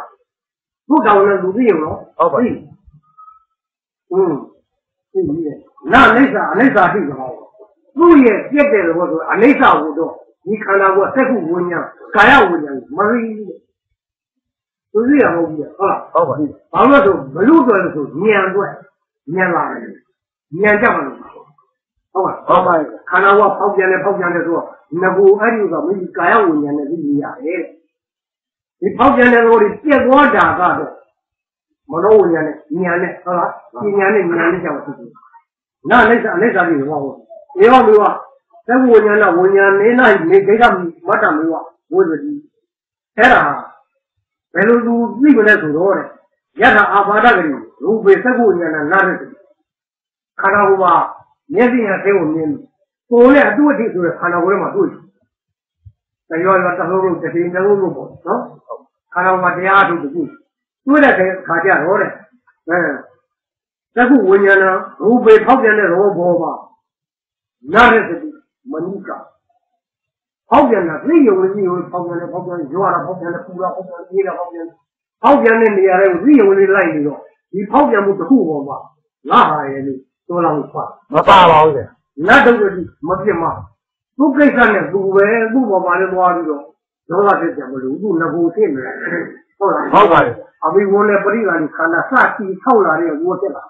ဘုဒ္ဓအောင်လည်းလူသိရုံနော်ဟင်းသိပြီနာအိဋ္ဌာအိဋ္ဌာတိကဟောသူ့ရဲ့ပြက်တဲ့ဘောဆိုအိဋ္ဌာကိုတော့ဒီခန္ဓာကိုယ်သက်ခုဝိညာဉ်ကာယဝိညာဉ်မရိသူသိရမဟုတ်ဘူးဟုတ်လားဟုတ်ပါတယ်ဘာလို့လဲဆိုဘလူတော်လို့ဆိုညံအတွက်ညံလာတယ် ညံကြပါလို့ဟုတ်ပါဟုတ်ပါတယ်ခန္ဓာကဖောက်ပြန်တယ်ဖောက်ပြန်တယ်ဆိုတော့ငကူအဲ့ဒီကမိကာယဝိညာဉ်နဲ့သိနေရတယ်ဒီဖောက်ပြန်တဲ့လိုတွေပြက်သွားတာကတော့မနောဝိညာဉ်နဲ့ညံနဲ့ဟုတ်လားပညာနဲ့ညံနဲ့ကြောက်သိတယ်နာအိဋ္ဌအိဋ္ဌာကြီးဟောဟောဒီဟောမျိုးကသဝိညာဏဝိညာဉ်နေနိုင်နေဒိဋ္ဌမတ္တမျိုးကဝိသတိအဲ့ဒါဘယ်လိုသူသိမလဲဆိုတော့တဲ့ယထာအာဘာဒဂရိရူပေသက္ကုဉာဏနာရတိ ခန္ဓာကိုယ်မှာမျက်စိနဲ့သိကိုမြင်ကိုယ်နဲ့အတုအထိဆိုတဲ့ခန္ဓာကိုယ်ထဲမှာတွေ့တယ်။တရားရတလုံးလုံးတစ်ချိန်လုံးလုံးပေါ့နော်။ခန္ဓာမှာတရားအထုတခုတွေးတဲ့ခါကြတော့တဲ့အဲသက္ခုဝိညာဏရူပေဖောက်ပြန်တဲ့ရောဘောမှာနာရတတိမနုကဖောက်ပြန်တာသိယုံလေးသိယုံဖောက်ပြန်တယ်ဖောက်ပြန်ရွာတာဖောက်ပြန်တယ်ပူတာဖောက်ပြန်ပြေးတာဖောက်ပြန်ဖောက်ပြန်တဲ့နေရာတွေကိုသိယုံလေးလိုက်ပြီးတော့ဒီဖောက်ပြန်မှုတစ်ခုပေါ်မှာငါဟာရဲ့လို့ ပြောလောက်ဖတ်မပါပါဘူးဗျာနတ်တုတ်တိမပြစ်မသူကိစ္စနဲ့သူပဲသူ့ပေါ်မှာလည်းသွားပြီးတော့ဒေါသဖြစ်ကြမလို့သူငကိုသိမယ်ဟုတ်လားဟုတ်ပါတယ်အဘိဝလည်းပရိပါဏိခန္ဓာစတီထောက်လာတဲ့ဝတ်တက်လာ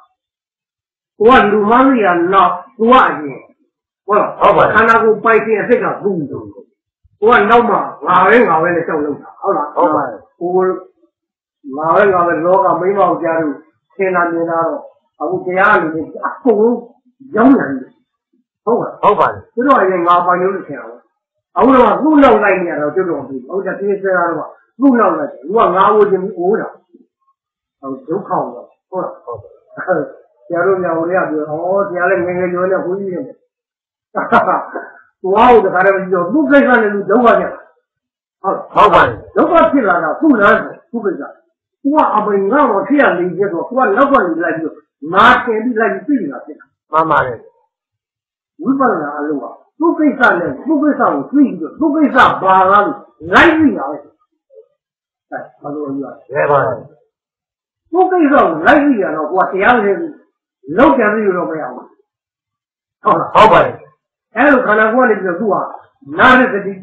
ကိုကလူမန်းကြီးကနောက်ကိုကအရင်ဟုတ်လားခန္ဓာကိုပိုက်ခြင်းအစ်စ်ကဘူးကိုကနောက်မှငါပဲငါပဲနဲ့ကြောက်လို့ဟုတ်လားဟုတ်ပါတယ်ကိုငါပဲငါပဲလောကမိမ့်မောက်ကြလို့သင်လာမြင်လာတော့ အခုတရားလူတွေအကုန်လုံးရောင်းနိုင်တယ်ဟုတ်လားဟုတ်ပါတယ်သူတို့အရင်ငါပိုင်လို့ထင်အောင်အခုတော့သူ့နောက်လိုက်နေရတော့ကျွတ်တော်ပြီဟုတ်တယ်တင်းစဲရတော့သူ့နောက်လိုက်တယ်သူကငါဝချင်းပြီးအိုးတာဟုတ်ဒုက္ခတော့ဟုတ်လားဟုတ်ပါဆရာတို့ညာဝင်ရပြောဩဆရာလည်းငယ်ငယ်ကျော်နေဘုန်းကြီးနေတယ်သွားဟုတ်တခါတည်းမကြည့်တော့သူ့ကိစ္စနဲ့လူဒုက္ခကြဟုတ်ဟုတ်ပါတယ်ဒုက္ခဖြစ်လာတာသူ့လမ်းသူ့ကိစ္စသူကအပင်ငါတော့ဖြစ်ရနေကြတော့သူကနောက်ကနေလိုက်ပြီး နားတင်ပြီးလိုက်ပြီးပြည်လာဖြစ်တာမှန်ပါတယ်ဝိပဿနာအလုပ်ကသူ့ကိစ္စနဲ့သူ့ကိစ္စကိုသိပြီးတော့သူ့ကိစ္စဘာလားလို့လိုက်ပြီးတာပဲအဲဘာလို့လဲရဲပါတယ်သူ့ကိစ္စကိုလိုက်ပြီးရတော့ကိုကတရားလေးလောက်ကြံပြီးတော့မရဘူးဟုတ်လားဟုတ်ပါတယ်အဲလိုခန္ဓာကိုယ်ကနေပြီးတော့သူကနာရတတိ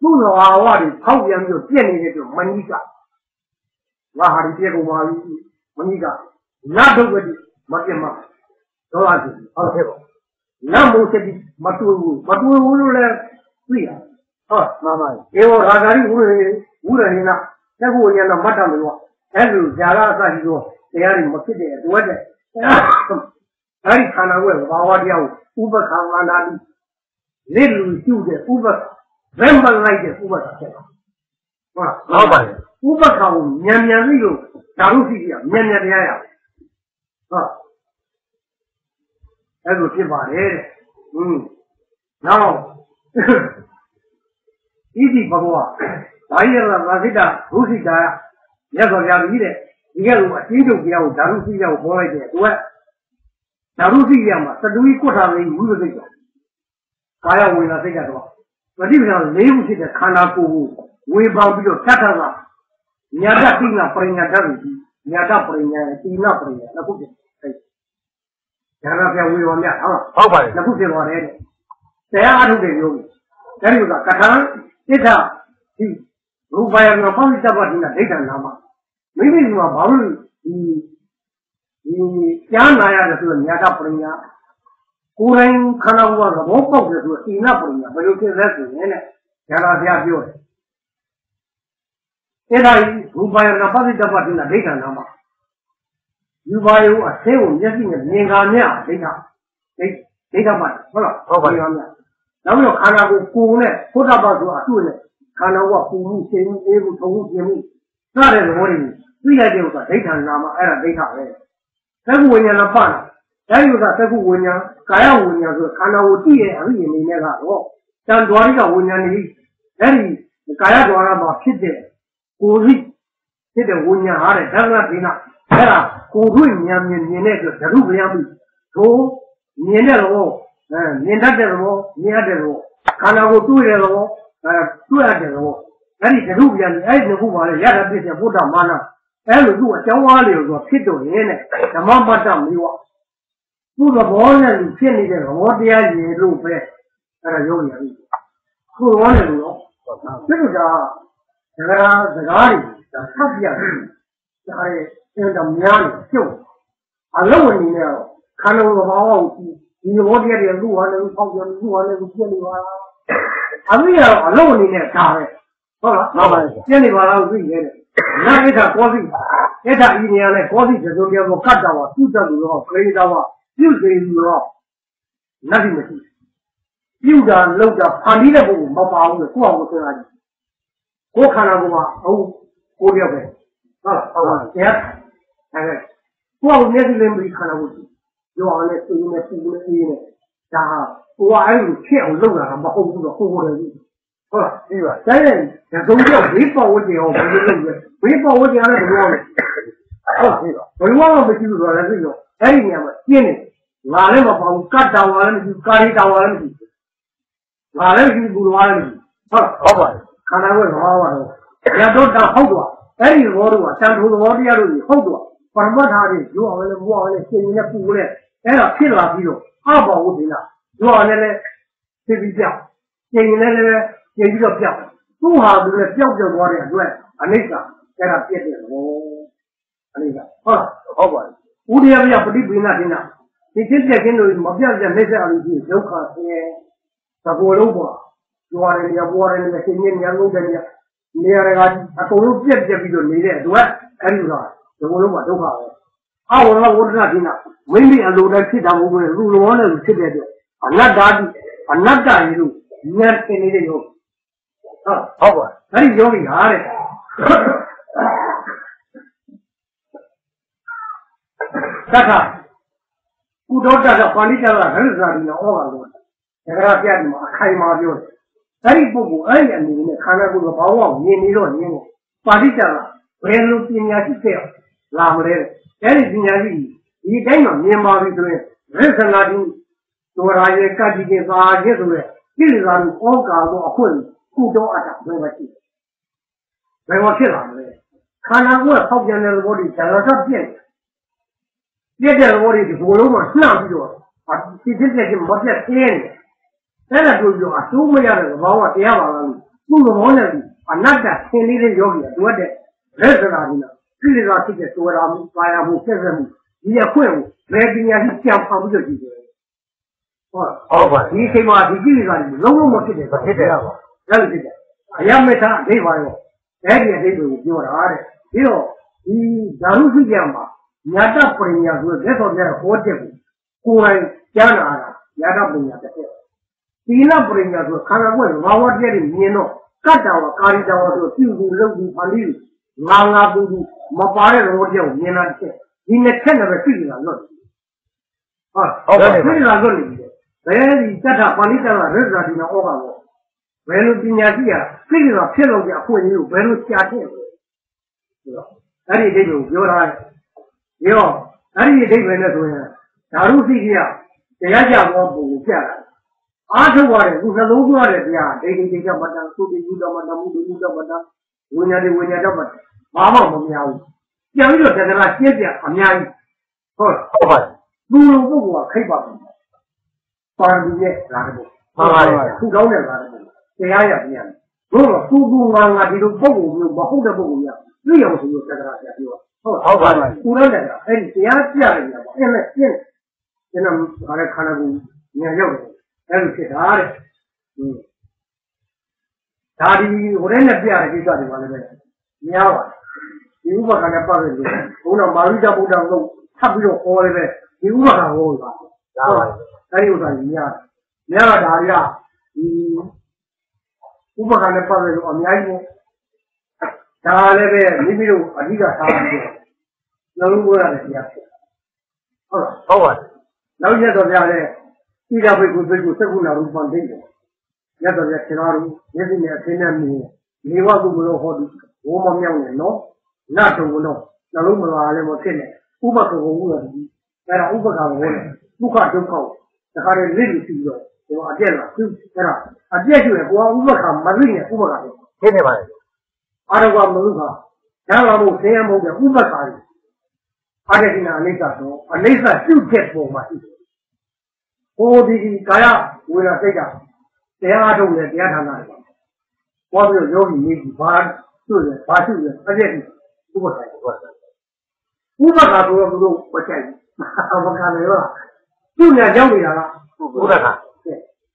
သူ့တော်ဟာဝတွေဖောက်ပြန်ပြီးတော့ပြက်နေတဲ့အတွက်မဏိကငါဟာဒီပြက်ကုန်ပါပြီမဏိကနတ်ဒုက္ခတိ မပြတ်မဒေါသဖြစ်ဟုတ်ကဲ့ပါနတ်မိုးစတိမတူဘူးမတူဘူးလို့လည်းသိရဟုတ်မှန်ပါတယ်ဧဝရာဂာရိဝုရဟိဝုရဟိနာသက်ကိုဉာဏ်တော့မတ်တမလို့အဲ့လိုဇာရအစရှိသောတရားတွေမဖြစ်တဲ့အတွက်တဲ့အဲ့ဒီခန္ဓာကိုယ်ဘာဝတရားကိုဥပခန္ဓာနာတိလက်လူရှုတဲ့ဥပဗမ်ပလိုက်တဲ့ဥပခဖြစ်တာဟုတ်လားဟုတ်ပါတယ်ဥပခါကိုမြန်မြန်သိလို့ဓာတုရှိကြီးကမြန်မြန်တရားရ ဟုတ်အဲ့လိုဖြစ်ပါတယ်တဲ့ဟင်းနောက်ဣတိဘဂဝါဘာယရသာခိတဘုခိတာမြတ်စွာဘုရားကြီးတဲ့ဒီကလိုအချင်းချုပ်တရားကိုဓာတုရှိရကိုခေါ်လိုက်တဲ့သူကဓာတုရှိရမှာသတူကြီးကွတ်ထားလေးဝိပသိက္ခာကာယဝေဒနာစိတ်ကတော့ပฏิပဒါလေးခုဖြစ်တဲ့ခန္ဓာကိုယ်ကိုဝေပေါင်းပြီးတော့ဖြတ်ထားတာညာတတိနာပရိညာတတ်ပြီးညာတပရိညာတိနာပရိညာနှစ်ခုဖြစ် တယ်။ဒါကပြဝေပါမြတ်ဟုတ်လားဟုတ်ပါတယ်နှစ်ခုဖြစ်သွားတယ်တဲ့။တရားအထုတ်တယ်ပြောပြီးအဲဒီကကထံတိဋ္ဌဒီရူပယံကပေါိတ္တပတိနာဒိဋ္ဌနာမမိမိကဘာလို့ဒီဒီကြားနာရတယ်ဆိုတော့ညာတပရိညာကိုယ်တိုင်ခန္ဓာကိုယ်ကသဘောပေါက်တယ်ဆိုတော့တိနာပရိညာဘယ်လိုဖြစ်လဲဆိုရင်တဲ့ညာတော်ဘုရားပြောတယ်အဲ့ဒါရူပယံကပေါိတ္တပတိနာဒိဋ္ဌနာမ ယူပါယုအသေးကိုမျက်စိနဲ့မြင်ကာမြဒိဋ္ဌဒိဋ္ဒိဋ္ဌမှဟုတ်လားဟုတ်ပါပြီမြတ်နောက်ပြီးတော့ခန္ဓာကိုယ်ကိုယ်နဲ့ဘုဒ္ဓဘာသာဆိုအတွေ့နဲ့ခန္ဓာကပူမှုရှင်းမှုအေးမှုထုံမှုပြင်းမှုစတဲ့သဘောတွေသိရတဲ့ဥစ္စာဒိဋ္ဌာနာမအဲ့ဒါဒိဋ္ဌပဲသက္ကုဝိညာဏပနာအဲဒီဥစ္စာသက္ကုဝိညာဏကာယဝိညာဏဆိုခန္ဓာကိုတည်ရဲ့အရိယာနေနဲ့ကတော့တန်တော်ရိကဝိညာဏကြီးအဲဒီကာယဒွါရမှာဖြစ်တဲ့ကိုယ်ရိဖြစ်တဲ့ဝိညာဉ်ဟာတဲ့ဓမ္မဒိနာအဲ့ဒါ ကိုယ်တွေ့ဉာဏ်မြင်မြင်တဲ့အတွက်ဓရုဗျာမိသို့မြင်တဲ့လောအဲမြင်တတ်တဲ့လောမြင်ရတဲ့လောခန္ဓာကိုတွေ့တဲ့လောအဲတွေ့ရတဲ့လောအဲ့ဒီဓရုဗျာမိအဲ့ဒီနှစ်ခုပါလေရတာပြည့်တဲ့ဘုဒ္ဓမာနအဲ့လိုသူ့အကြောင်းအားလျော်ဆိုဖြစ်တော့ရင်းနဲ့ဓမ္မပတ္တမေဝသူ့သဘောနဲ့လူဖြစ်နေတဲ့သဘောတရားရည်လို့ပဲအဲ့ဒါယောဂီရပြီခုသဘောနဲ့လူတော့သူတို့ကဒါကစကားတွေဒါဖတ်ပြတယ်ဒါရဲ့ အင်းတော်များနေပြုတ်အလုံးဝင်နေတော့ခန္ဓာသဘာဝကိုဒီသဘောတရားတွေလူဟာလည်းပေါက်ပြန်လူဟာလည်းပြည့်နေပါလားအမိကတော့အလုံးဝင်နေတဲ့ဒါပဲဟုတ်လားဟုတ်ပါပြီပြည့်နေပါလားသိရဲတယ်နာဣဒ္ဓကောစီဣဒ္ဓဤနေရာနဲ့ကောစီသစုံတရားကိုကတ်တော်ပြုတ်တယ်လို့တော့ခရိတော်ကပြုတ်တယ်လို့တော့နတ်ဒီမရှိပြုတ်တာလောက်တာဖန်ပြီးတဲ့ဘုံမပါဘူးလေကိုယ့်အောင်ကိုဆိုတာကြီးကိုယ်ခန္ဓာကိုယ်မှာဟုတ်ကိုယ်တယောက်ပဲဟုတ်လားဟုတ်ပါတရား အဲကိုယ့်အောင်မျက်စိလေးမပြီးခန္ဓာကိုယ်ပြောအောင်နဲ့သိနေပူနေအေးနေဒါဟာကိုယ်ကအဲ့လိုဖြစ်အောင်လုပ်တာမဟုတ်ဘူးတော့ကိုယ်ကိုယ်တည်းဟုတ်လားပြီးပါတိုင်းတဲ့ဒုံကျော်ဘေးပေါ်ဝတ်ကြအောင်ဘယ်လိုလုပ်လဲဘေးပေါ်ဝတ်ကြရတယ်ဘယ်လိုလဲဟုတ်လားပြီးပါဘယ်လိုမှမရှိဘူးဆိုတော့လည်းသိရောအဲ့ဒီနေရာမှာပြင်းနေငါလည်းမပေါဘူးကတ်တောင်ဝါလည်းမရှိဘူးကာရီတောင်ဝါလည်းမရှိဘူးငါလည်းမရှိဘူးဘူးဝါလည်းမရှိဘူးဟုတ်လားဟုတ်ပါခန္ဓာကိုယ်သဘာဝတော့ရတော့တာဟုတ်တော့အဲ့ဒီသဘောတော့တန်ထိုးသဘောတရားတို့ကြီးဟုတ်တော့ ပရမတ်ထားပြီးရောအောင်လည်းမဟုတ်အောင်လည်းရှင်နေပူလဲအဲ့ဒါဖြစ်လာပြီးတော့အဘောဝုဒိနာရောအောင်လည်းဖြစ်ပြီးပြောက်ရှင်နေလည်းလည်းရှင်ပြီးတော့ပြောက်သူ့ဟာသူလည်းပြောက်ပြောက်သွားတဲ့အတွက်အနိစ္စအဲ့ဒါပြည့်တဲ့သဘောအနိစ္စဟုတ်လားဟုတ်ပါဥဒယမယပฏิပိဏတိနာဒီဖြစ်တဲ့ကင်းတို့မပြတ်တဲ့လက်ဆက်အလို့ရှိဒုက္ခဆင်းရဲသဘောလုံးပေါ်ကြွားတယ်ညပွားတယ်ညရှင်ညညလုံးတယ်ညနေရာကအကုန်လုံးပြက်ပြက်ပြီးတော့နေတဲ့အတွက်အဲ့ဒီတော့သ ဘောလုံးမှာဒုက္ခပဲအဝရဝဒနာတိနာမိမိအလိုတိုင်းဖြစ်တာမဟုတ်ဘူးလူလောနဲ့လူဖြစ်တဲ့အတွက်အနတ္တတိအနတ္တကြီးလို့ဉာဏ်သင်နေတဲ့ယောဟုတ်ဟုတ်ပါအဲ့ဒီယောဂီဟာတဲ့သက္ကကုဒေါတ္တကပါဠိတကရဇာတိနောဩဃာလို့ဒါကြရပြတ်ဒီမှာအခိုင်မာပြောတယ်အဲ့ဒီပုဂ္ဂိုလ်အဲ့ဒီအနေနဲ့ခန္ဓာကိုယ်ကဘာဝမြင်နေတော့မြင်တယ်ပါဠိတကဘယ်လိုပညာရှိတဲ့ လာမလဲအဲ့ဒီပညာရှိဒီတိုင်းမှာမြင်ပါပြီဆိုရင်ရသနာတိသောရာရဲ့ကတိကေသာရဲ့ဆိုရဲကိလေသာကိုဩကာတော့အခွင့်ကုဒေါအတ္တဘယ်မှာရှိဘယ်မှာဖြစ်လာမလဲခန္ဓာကိုယ်ဖောက်ပြန်တဲ့သဘောတွေဇာတ်ပြည့်ပြည့်တဲ့သဘောတွေဒီဘလုံးမှာနှောက်ပြီးတော့အဖြစ်ဖြစ်တဲ့မပြတ်သေးတယ်အဲ့ဒါတို့ပြောအစိုးမရတဲ့သဘောကတရားပါလားသူ့သဘောနဲ့အနတ္တသင်နေတဲ့ယောဂီကတွေ့တဲ့လက်စရာဒီလား ကိလေသာဖြစ်တဲ့သောရာမှုပါရမှုဆက်ဆက်မှုဒီအခွင့်ကိုဘယ်ပညာရှိကြံဖောက်ပြီးတော့ကြည့်တယ်ဟုတ်ဟုတ်ပါဒီအချိန်မှာဒီကိလေသာတွေလုံးလုံးမဖြစ်တဲ့မဖြစ်တဲ့ပါအဲ့လိုဖြစ်တယ်အယမေထာအဓိပ္ပာယ်ရောအဲ့ဒီအဓိပ္ပာယ်ကိုပြောတာတဲ့ပြီးတော့ဒီဓာရုစိကံမှာညာတပရိညာဆိုတဲ့လက်တော်ပြဟောတဲ့ကိုကိုယ်တိုင်ကြားနာတာညာတပရိညာတစ်ချက်သီလပရိညာဆိုခန္ဓာကိုယ်ဘာဝတည်းတွေမြင်တော့ကတ္တဝကာရီတဝဆိုပြုစုလုပ်ပြီးပါဠိ ငါငါပူပူမပါတဲ့ဘောတည်းကိုမြင်တာတစ်ချက်ဒီနှစ်ချက်နဲ့ပဲသိနေတာလို့ဟုတ်သိနေတာလို့နေတယ်ဘယ်ဒီတတ္ထပါဠိတဝရဇ္ဇာတိနောဩဃာဘောဘယ်လိုပညာရှိရသိနေတာဖြစ်လို့ကြအခွင့်အရေးကိုဘယ်လိုရှာတဲ့လဲဆိုတော့အဲ့ဒီအဓိပ္ပာယ်ကိုပြောတာပြီးတော့အဲ့ဒီအဓိပ္ပာယ်နဲ့ဆိုရင်ဓာရုစိကတရားကြဘောပုံကိုပြတာအားထုတ်ရတယ်ခုနှလုံးသွင်းရတယ်တရားဒိဋ္ဌိဒိဋ္ဌမတ္တသုတိယုဒမတ္တမုဒိယုဒမတ္တ ဝိညာတိဝိညာတမတ္တဘာမှမများဘူးပြန်ပြီးတော့တရားရှင်းပြအများကြီးဟုတ်ဟုတ်ပါသူ့လိုပုဂ္ဂိုလ်ကခိတ်ပါမယ်ပါရမီရဲ့လာတယ်ပေါ့မှန်ပါပါသူ့ကောင်းတဲ့လာတယ်ပေါ့တရားရပြန်တယ်ဘုရားသူ့ကူငါငါဒီလိုပုဂ္ဂိုလ်မျိုးမဟုတ်တဲ့ပုဂ္ဂိုလ်များသိအောင်ဆိုလို့တရားပြပြောဟုတ်ဟုတ်ပါဦးလုံးတယ်အဲ့ဒီတရားပြရတယ်ပေါ့အဲ့နဲ့ရှင်းကျွန်တော်ဒါလည်းခန္ဓာကိုယ်ညာရောက်တယ်အဲ့လိုဖြစ်တာတဲ့ဟင်း ဒါဒီဟိုထဲနဲ့ပြရတဲ့ကိစ္စတွေပါလည်းပဲများပါတယ်ဒီဥပက္ခနဲ့ပတ်သက်လို့ဘုန်းတော်မာရိတဗုဒ္ဓကိုထပ်ပြီးတော့ဟောလည်းပဲဒီဥပက္ခဟောတာဒါပါအဲ့ဒီဥစ္စာကြီးများတယ်များတာဒါတွေကဒီဥပက္ခနဲ့ပတ်သက်လို့အများကြီးဒါလည်းပဲမိမိတို့အဓိကထားပြီးတော့လုံးဝရတယ်တရားဖြစ်ဟုတ်လားဟုတ်ပါနောက်ရက်တော့ပြတဲ့ဣဒဘိကုသိကုသက္ကုနာရူပံဒိဋ္ဌိ ရက်တော့ပြခြေတော်ရူမျက်စိနဲ့အသင်းနဲ့မြင်နေဝကုမလို့ဟောဒီဝမမြောက်နေနော်နတ်တုံတော့နှလုံးမလာလည်းမဖြစ်နဲ့ဥပက္ခဘုံကဒီအဲ့ဒါဥပက္ခဘုံနဲ့ဒုက္ခဒုက္ခတခါတည်းလက်ပြီးပြီးတော့ဒီအပြက်လာသူအဲ့ဒါအပြက်ကျွယ်ကိုဥပက္ခမသိနဲ့ဥပက္ခပဲဖြစ်နေပါလေအာရဝမလူခာဒါလာမို့ဆင်းရဲမဟုတ်တဲ့ဥပက္ခကြီးအာရတိနာအနိစ္စတော့အနိစ္စပြုတ်တဲ့ပုံမှာရှိတယ်ဟိုဒီဒီကာယဝေဒစိတ်က တရားအားထုတ်တယ်တရားဌာနတွေပါဘောပြီးတော့ယောဂီနေပြီဘာတွေ့လဲဘာတွေ့လဲအပြည့်ဥပက္ခကြီးဟုတ်ပါဥပက္ခဆိုတော့သူတို့ဝတ်ချိုက်ဥပက္ခလေတော့သူ့ညာရောက်နေတာကဘုရားက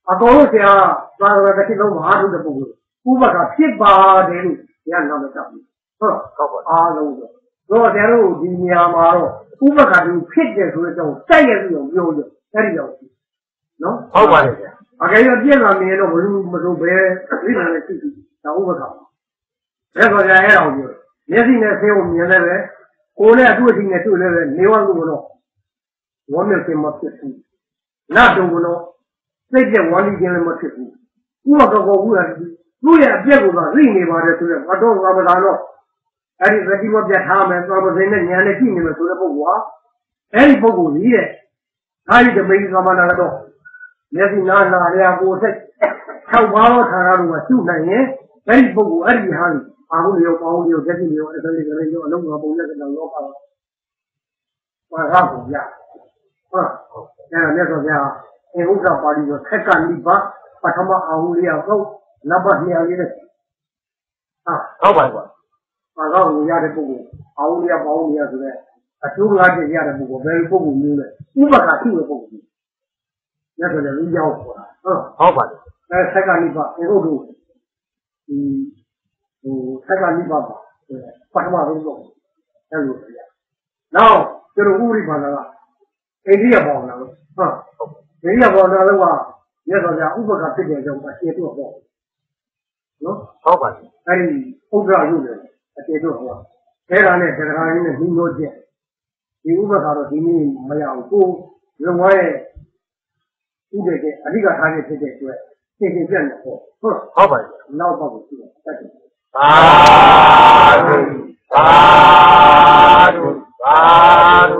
အကောင်လို့ဆရာသာသနာတစ်ခေတ်လုံးမအားထုတ်တဲ့ပုဂ္ဂိုလ်ဥပက္ခဖြစ်ပါတယ်လို့ဆရာနောက်တော့တောက်ပြီဟုတ်လားဟုတ်ပါအားလုံးတော့တော့ဆရာတို့ဒီနေရာမှာတော့ဥပက္ခတူဖြစ်တယ်ဆိုတဲ့အကြောင်းတိုက်ရပြီးတော့ပြောကြအဲ့ဒီတော့နော်ဟုတ်ပါလေဗျာ အကယ်၍ပြည့်လာမြင်တော့ဘယ်လိုမလို့ပဲဒီလိုနဲ့ရှိရှိဒါဥပက္ခဘယ်ဆိုကြအဲ့အောင်ပြောမျက်စိနဲ့ဆေးကိုမြင်လည်းပဲကိုယ်နဲ့အတွေ့အထိနဲ့တွေ့လည်းပဲနေဝလို့တော့ဝမ်းနဲ့စင်မဖြစ်ဘူးနတ်တုံကတော့စိတ်ကြဝမ်းလိခြင်းလည်းမဖြစ်ဘူးဥပက္ခကောဘူးရတယ်သူ့ရဲ့အပြက်ကိုတော့သိနေပါတယ်ဆိုတော့ဘာတော့ငါမသာတော့အဲ့ဒီသတိမပြတ်ထားမယ်သွားမစင်းနဲ့ညာနဲ့ကြည့်နေမယ်ဆိုတဲ့ပုဂ္ဂိုလ်ဟာအဲ့ဒီပုဂ္ဂိုလ်ကြီးတဲ့ဒါကြီးတမိန်သမဏကတော့ မျက်စိနားနာလျာကိုယ်စိတ်၆ပါးသောဌာနတို့ကရှုနိုင်ရင်အဲ့ဒီပုဂ္ဂိုလ်အဲ့ဒီဟာကြီးအာဟုလျောပေါင်းလျောမျက်စိလျောအဲ့ဒါလေးကလေးရောအလုံးစုံပုံနဲ့ကတော့လောကပါဘာသာကိုရဟုတ်အဲ့ဒါမြတ်စွာဘုရားအင်္ဂုတ္တပါဠိကိုခက်ကနိဗ္ဗာန်ပထမအာဟုလျောတော့နံပါတ်2လေးနဲ့ဟာဟုတ်ပါကွာဘာသာကိုရတဲ့ပုဂ္ဂိုလ်အာဟုလျောပေါင်းလျောဆိုတဲ့အကျိုးငါးချက်ရတဲ့ပုဂ္ဂိုလ်ဘယ်ပုဂ္ဂိုလ်မျိုးလဲဥပက္ခရှိတဲ့ပုဂ္ဂိုလ် မြတ်စွာဘုရားကြီးရောက်ခေါ်တာဟုတ်ဟုတ်ပါအဲဆက်ကနိဗ္ဗာန်အဟုတ်တို့ဒီဟိုဆက်ကနိဗ္ဗာန်ပါပထမဆုံးတော့အဲ့လိုပြရနောက်ကျတော့ဥရိပါဏကအိန္ဒိယဘောင်လာလို့ဟုတ်အိန္ဒိယဘောင်လာလို့ကမြတ်စွာဘုရားဥပက္ခဖြစ်တဲ့ကြောင့်အခြေတော့ပေါ့နော်ဟုတ်ပါအဲ့ဒီဥဒ္ဒရာရုပ်တယ်အခြေတော့ဟောအဲ့ဒါနဲ့တရားရင်းနဲ့ဒီလိုချက်ဒီဥပက္ခတော့ဒီနည်းမရဘူးကိုလုံဝဲရဲ့ ဥပဒေအဓိကထားနေဖြစ်တဲ့အတွက်သင်္ကေတနဲ့ပေါ့ဟုတ်ဟုတ်ပါဘူးနောက်တော့ကိုကြည့်တတ်တယ်သာဓုသာဓုသာဓု